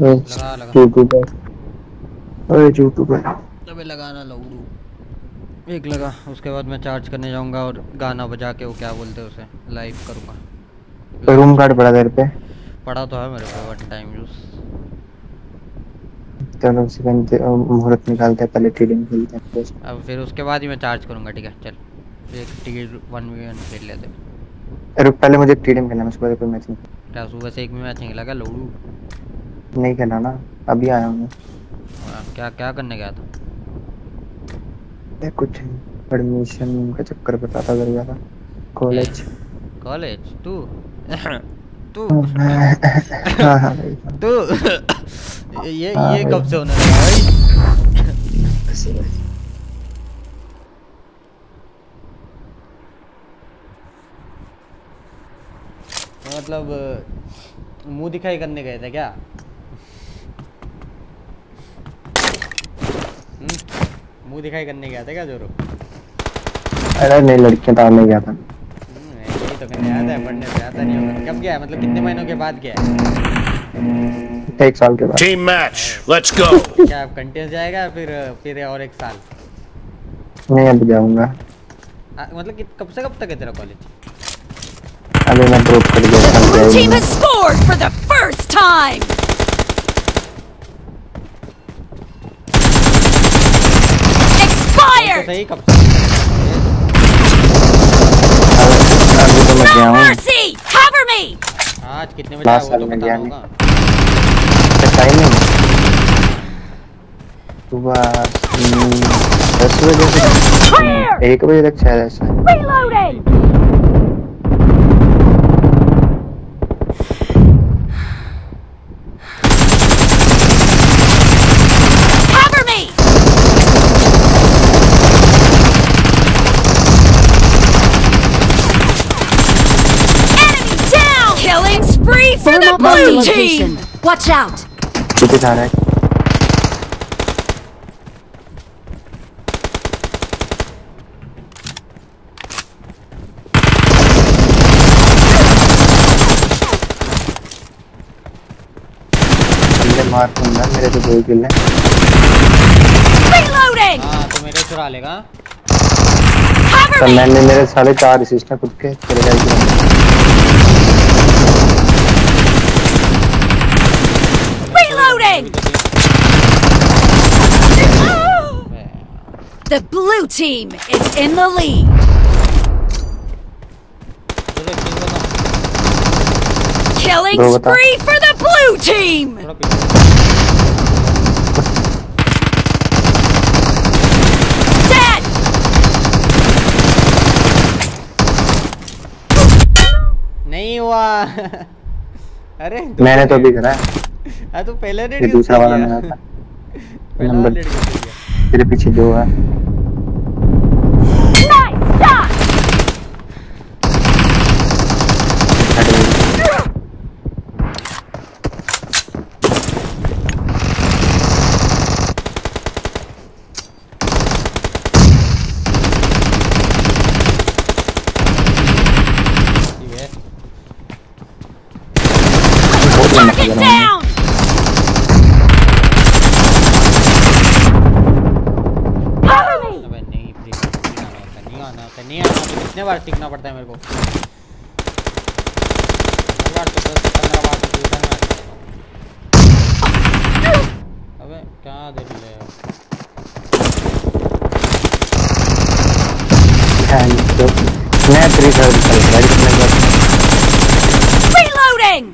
[SPEAKER 3] लगा लगा।
[SPEAKER 8] अरे
[SPEAKER 3] अबे लगाना लौड़ू एक लगा उसके बाद मैं चार्ज करने जाऊँगा और गाना बजा के वो क्या बोलते हैं उसे लाइव करूँगा।
[SPEAKER 8] रूम कार्ड पड़ा देर पे?
[SPEAKER 3] पड़ा तो है मेरे पे वन टाइम यूज़
[SPEAKER 8] चलो उसी का मुहूर्त निकालते हैं पहले टीडीएम खेलते हैं
[SPEAKER 3] अब फिर उसके बाद ही मैं चार्ज करूँगा ठीक है? चल एक टिकट वन वी वन खेल लेते हैं।
[SPEAKER 8] रुक पहले मुझे टीडीएम खेलना है उसके बाद कोई मैच नहीं।
[SPEAKER 3] क्या सुबह से एक भी मैच नहीं लगा लौड़ू
[SPEAKER 8] नहीं खेला ना अभी आया हूँ मैं।
[SPEAKER 3] क्या क्या करने गया था?
[SPEAKER 8] ये कुछ एडमिशन का चक्कर बताता कर गया था। कॉलेज
[SPEAKER 3] कॉलेज तू? तू?
[SPEAKER 8] हाँ हाँ
[SPEAKER 3] तू? ये
[SPEAKER 8] हाँ
[SPEAKER 3] ये कब से होने लगा भाई? मतलब मुँह दिखाई करने गए थे क्या? मुँह दिखाई करने गया था क्या जोरो?
[SPEAKER 8] अरे नहीं लड़कियाँ तारने गया था।
[SPEAKER 3] हम्म, यही तो कहने आता है पढ़ने से आता नहीं होगा। कब गया? है? मतलब कितने महीनों के बाद गया? है
[SPEAKER 8] एक साल के बाद।
[SPEAKER 10] Team match. Let's go.
[SPEAKER 3] क्या अब कंटिन्यूस जाएगा या फिर फिर और एक साल?
[SPEAKER 8] नहीं अब जाऊँगा।
[SPEAKER 3] मतलब कि कब से कब तक है तेरा कॉलेज
[SPEAKER 8] अभी मैं ड्रॉप कर गया था
[SPEAKER 7] Blue team has scored for the first time!
[SPEAKER 3] तो
[SPEAKER 7] Expired!
[SPEAKER 3] सही कब से
[SPEAKER 8] अभी तो मैं
[SPEAKER 7] No
[SPEAKER 8] गया हूँ
[SPEAKER 7] mercy! Cover me!
[SPEAKER 3] आज कितने बजे
[SPEAKER 8] Last
[SPEAKER 3] आया वो तो
[SPEAKER 8] साल में
[SPEAKER 3] पता
[SPEAKER 8] गया
[SPEAKER 3] होगा
[SPEAKER 8] टाइमिंग सुबह हम्म, दस बजे से एक बजे तक शायद ऐसा है।
[SPEAKER 7] Reloading! For the blue team! Watch out!
[SPEAKER 8] कितने जा रहा है मार दूँगा मेरे तो दो किल है
[SPEAKER 3] चुरा लेगा हाँ?
[SPEAKER 8] तो
[SPEAKER 7] me!
[SPEAKER 8] मैंने मेरे साढ़े चार असिस्ट है खुद के तेरे का
[SPEAKER 7] The blue team is in the lead.
[SPEAKER 3] चलो एक चीज बताओ
[SPEAKER 7] Killing
[SPEAKER 8] Bro, bata.
[SPEAKER 7] spree for the blue team!
[SPEAKER 3] थोड़ा पीछे
[SPEAKER 7] Dead!
[SPEAKER 3] नहीं हुआ अरे
[SPEAKER 8] मैंने तो अभी करा है
[SPEAKER 3] हाँ तो पहले
[SPEAKER 8] ये
[SPEAKER 3] रेड
[SPEAKER 8] दूसरा वाला मेरा था
[SPEAKER 3] पहला
[SPEAKER 8] नंबर तेरे पीछे जो है
[SPEAKER 7] Nice shot!
[SPEAKER 8] हट गई।
[SPEAKER 3] ठीक है
[SPEAKER 8] बहुत लंबा
[SPEAKER 7] Target
[SPEAKER 8] खेल रहा हूँ
[SPEAKER 7] down! Cover me!
[SPEAKER 3] अबे नहीं प्लीज़ नहीं आना होता नहीं आना होता नहीं आना होता कितने बार सीखना पड़ता है मेरे को? हर बार तो दस पंद्रह बार तो सीखा मैं अबे क्या दिल ले
[SPEAKER 8] मैं थ्री थर्ड चल रहा है।
[SPEAKER 7] Reloading!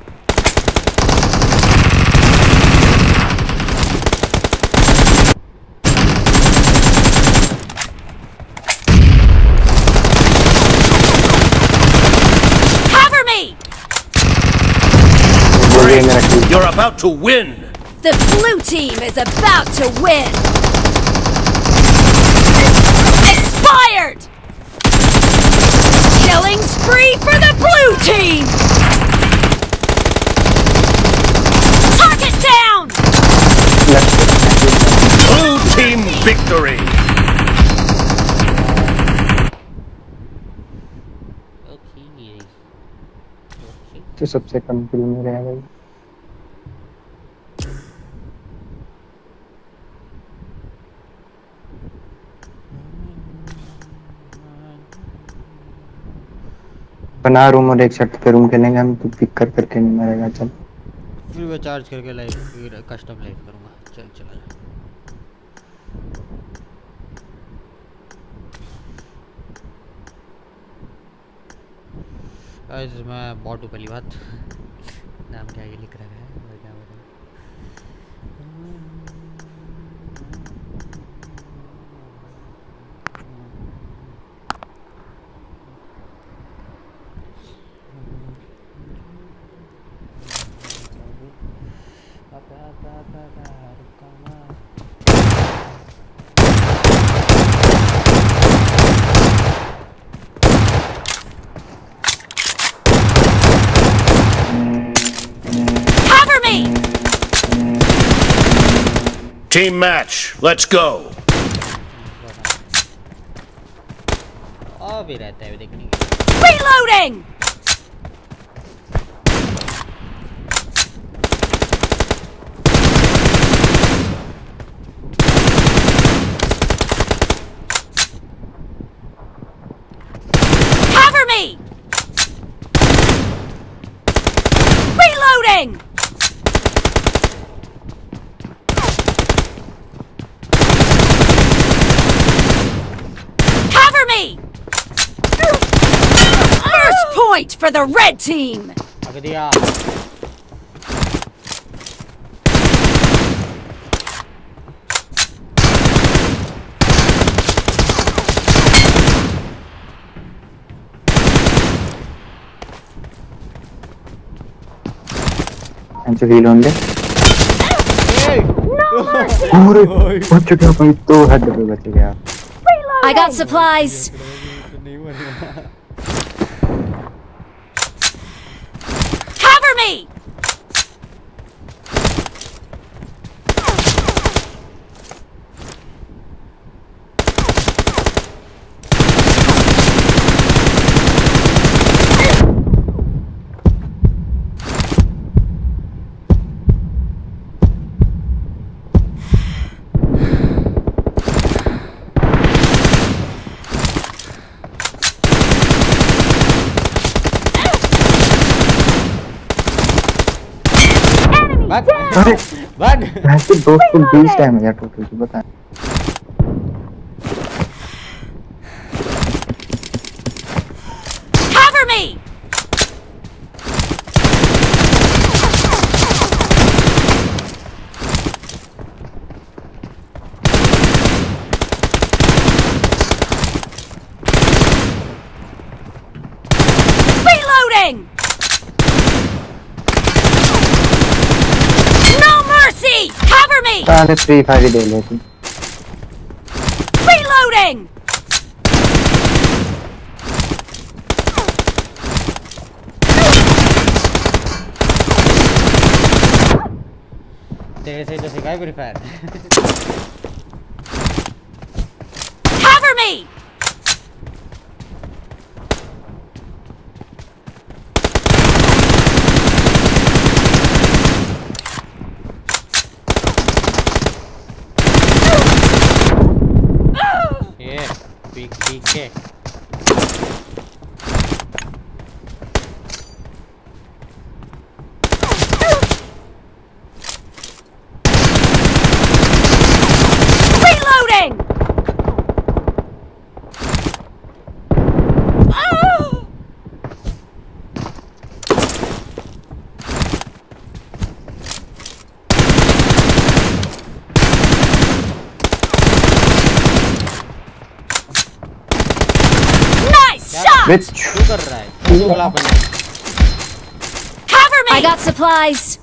[SPEAKER 8] बोल रही है मेरा kill।
[SPEAKER 10] You're about to win!
[SPEAKER 7] The blue team is about to win! Expired! Killing spree for the blue team! Target down!
[SPEAKER 10] Blue team victory!
[SPEAKER 3] Okay
[SPEAKER 8] तो सबसे कम किल मेरे है भाई बना रूम और एक शर्ट पे रूम खेलेंगे हम तो पिक कर करके नहीं मरेगा, चल।
[SPEAKER 3] फिर मैं चार्ज करके लाइव कस्टम लाइव करूँगा। चल, चला जा। गाइस मैं बॉट हूँ पहली बात, नाम क्या ये लिख रहा है और क्या बताऊँ
[SPEAKER 7] Cover me!
[SPEAKER 10] Team match, let's go!
[SPEAKER 3] और भी रहता है देखने के
[SPEAKER 7] Reloading! Me! Reloading! Cover me! First point for the red team!
[SPEAKER 3] अग दिया
[SPEAKER 8] हमसे हील होंगे अरे बच गया भाई दो हेड पे बच गया
[SPEAKER 7] I got supplies!
[SPEAKER 3] भाग
[SPEAKER 8] वैसे दो सौ बीस टाइम है यार टोटल की बता
[SPEAKER 7] Cover me! Reloading! No mercy! Cover me!
[SPEAKER 8] साले फ्री फायर दे ले तू
[SPEAKER 7] Reloading!
[SPEAKER 3] तेरे से तो सिखाए Free Fire
[SPEAKER 7] Cover me!
[SPEAKER 11] Supplies.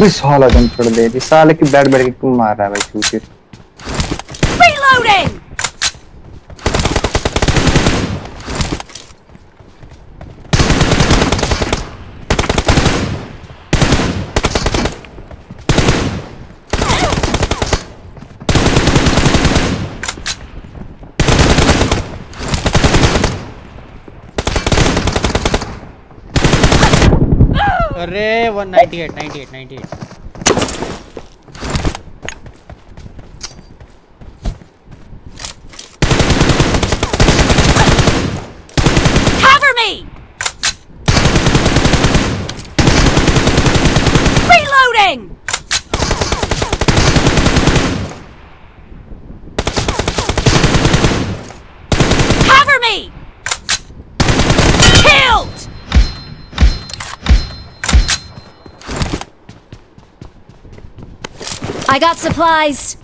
[SPEAKER 8] भी साला गन छोड़ दे दी साले की बैठ बैठ के क्यों मार रहा है भाई तू फिर
[SPEAKER 7] Reloading!
[SPEAKER 3] अरे 198 98 98
[SPEAKER 11] I got supplies.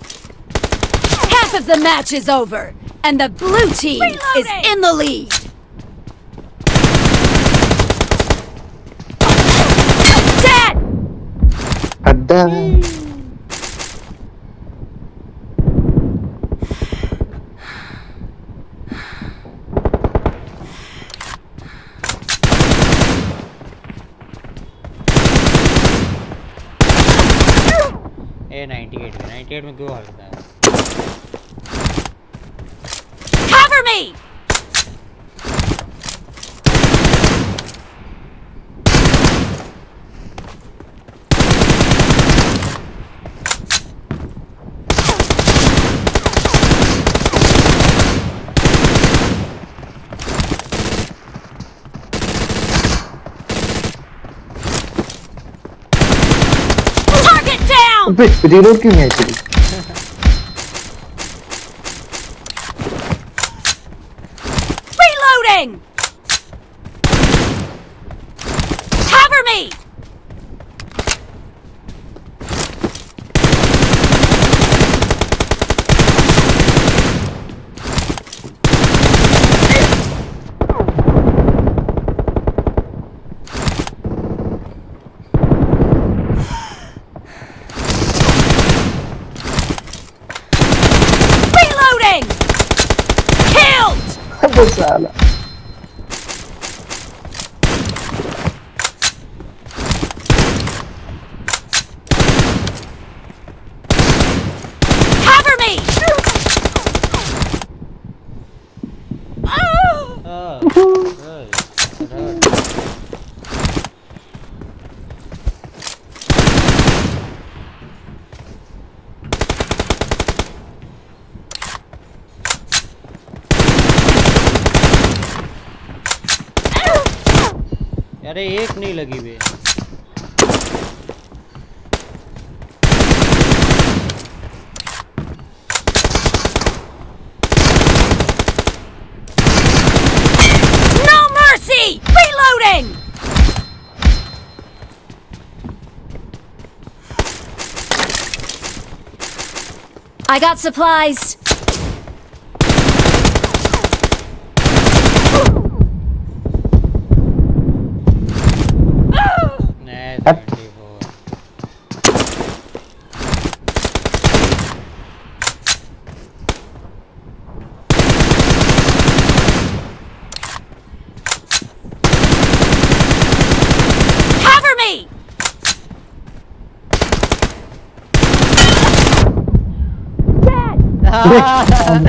[SPEAKER 7] Half of the match is over, and the blue team Reloading. is in the lead.
[SPEAKER 8] Dad!
[SPEAKER 3] Dad. 98 में 98 में क्यों हारता है
[SPEAKER 7] Cover me! Target down!
[SPEAKER 8] अबे रिलोड क्यों नहीं आई तेरी
[SPEAKER 7] Reloading! Cover me! I got supplies.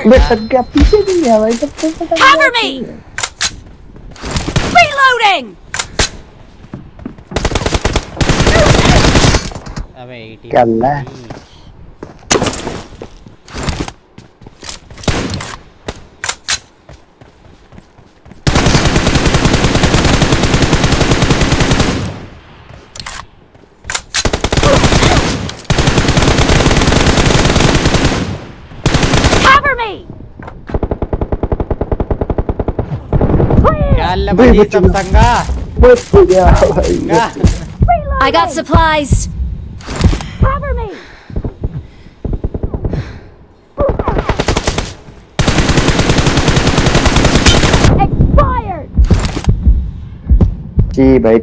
[SPEAKER 8] Ba't nagkapisya niya? The
[SPEAKER 7] fuck Cover me! Reloading!
[SPEAKER 3] Kala.
[SPEAKER 8] क्या अल्लाह
[SPEAKER 3] बड़ी सब संगा
[SPEAKER 8] बच गया भाई
[SPEAKER 7] I got supplies. Cover me! Expired!
[SPEAKER 8] जी भाई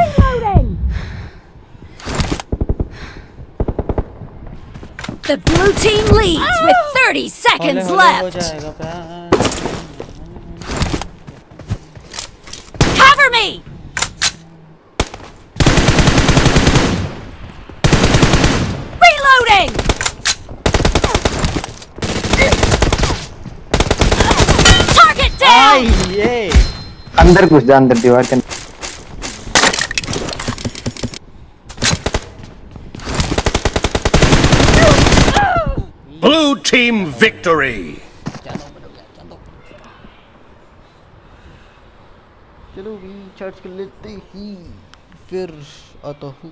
[SPEAKER 7] Reloading! The blue team leads with 30 seconds
[SPEAKER 3] होले होले हो
[SPEAKER 7] left.
[SPEAKER 8] अंदर घुस जा अंदर दीवार के।
[SPEAKER 10] Blue team victory.
[SPEAKER 3] चलो भी चार्ज कर लेते ही फिर आता हूँ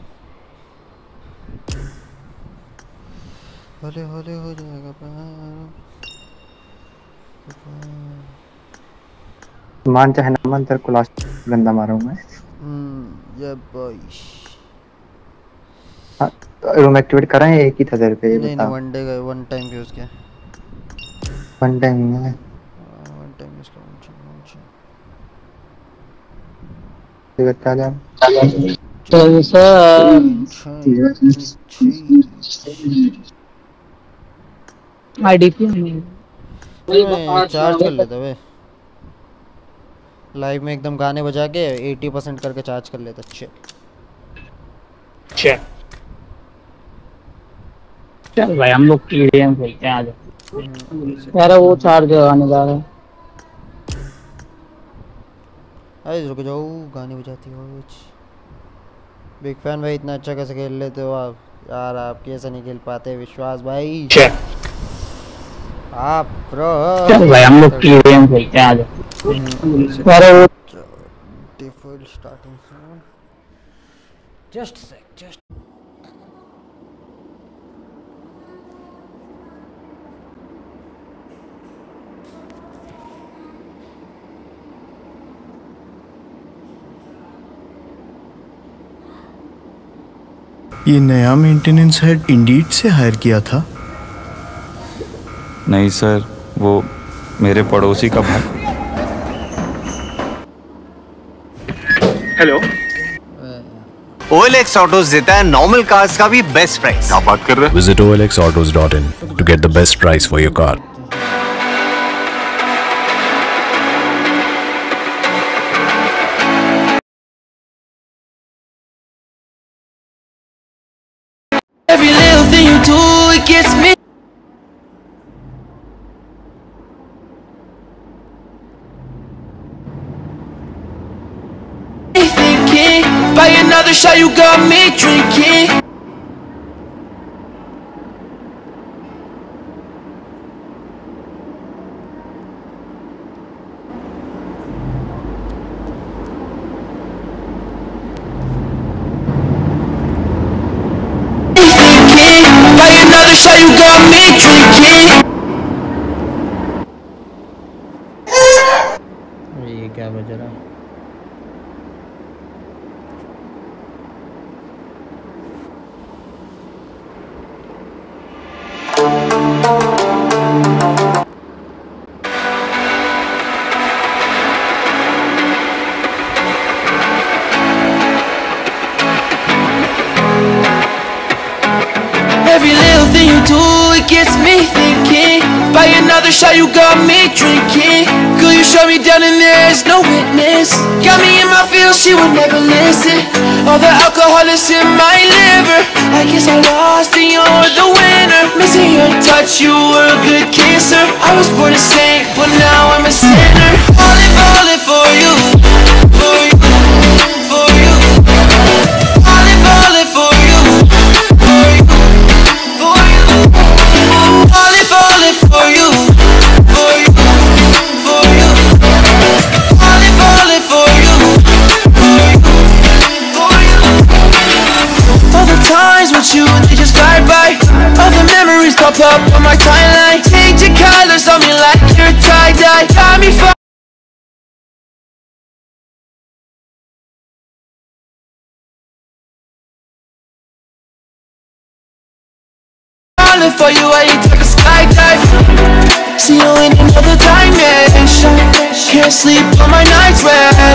[SPEAKER 3] हौले हौले हो जाएगा प्यार
[SPEAKER 8] मान चाहे ना मान तेरे को लास्ट गंदा मारा हूँ मैं।
[SPEAKER 3] हम्म ये भाई।
[SPEAKER 8] हाँ, रूम एक्टिवेट करा है एक ही था तेरे पे ये
[SPEAKER 3] नहीं
[SPEAKER 8] बता।
[SPEAKER 3] नहीं वन डे का वन टाइम यूज़ किया
[SPEAKER 8] वन टाइम है
[SPEAKER 3] वन टाइम यूज़ किया
[SPEAKER 8] ये बता जा
[SPEAKER 5] आईडीपी
[SPEAKER 3] चार्ज कर लेता वे लाइव में एकदम गाने बजा के 80 परसेंट करके चार्ज कर लेता अच्छे।
[SPEAKER 5] चल चल भाई हम लोग टीडीएम खेलते हैं आज। यार वो चार्ज आने जा रहा है।
[SPEAKER 3] अरे रुक जाओ गाने बजाती हो बिग फ़ैन भाई इतना अच्छा कैसे खेल लेते हो आप? यार आप कैसे नहीं खेल पाते विश्वास भाई। आप प्रो
[SPEAKER 5] चल भाई हम लोग टीडीएम खेलते हैं आज। वो
[SPEAKER 3] default starting just sec just
[SPEAKER 12] ये नया मेंटेनेंस हेड इंडीड से हायर किया था।
[SPEAKER 13] नहीं सर वो मेरे पड़ोसी का भाई।
[SPEAKER 14] हेलो
[SPEAKER 15] OLX Autos देता है नॉर्मल कार्स का भी बेस्ट प्राइस
[SPEAKER 14] क्या बात कर रहे हैं?
[SPEAKER 10] Visit olxautos.in to get the best price for your car
[SPEAKER 16] Every little buy another shot, you got me drinking. You got me drinking. Girl, you shut me down and there's no witness. Got me in my feels, she would never listen. All the alcohol is in my liver. I guess I lost and you're the winner. Missing your touch, you were a good kisser. I was born a saint, but now I'm a sinner. Falling, falling for you, with you, they just fly by. All the memories pop up on my timeline. Change your colors on me like you're tie-dye. Got me fa- falling for you, I ain't took a skydive. See you in another dimension. Can't sleep on my night's rest.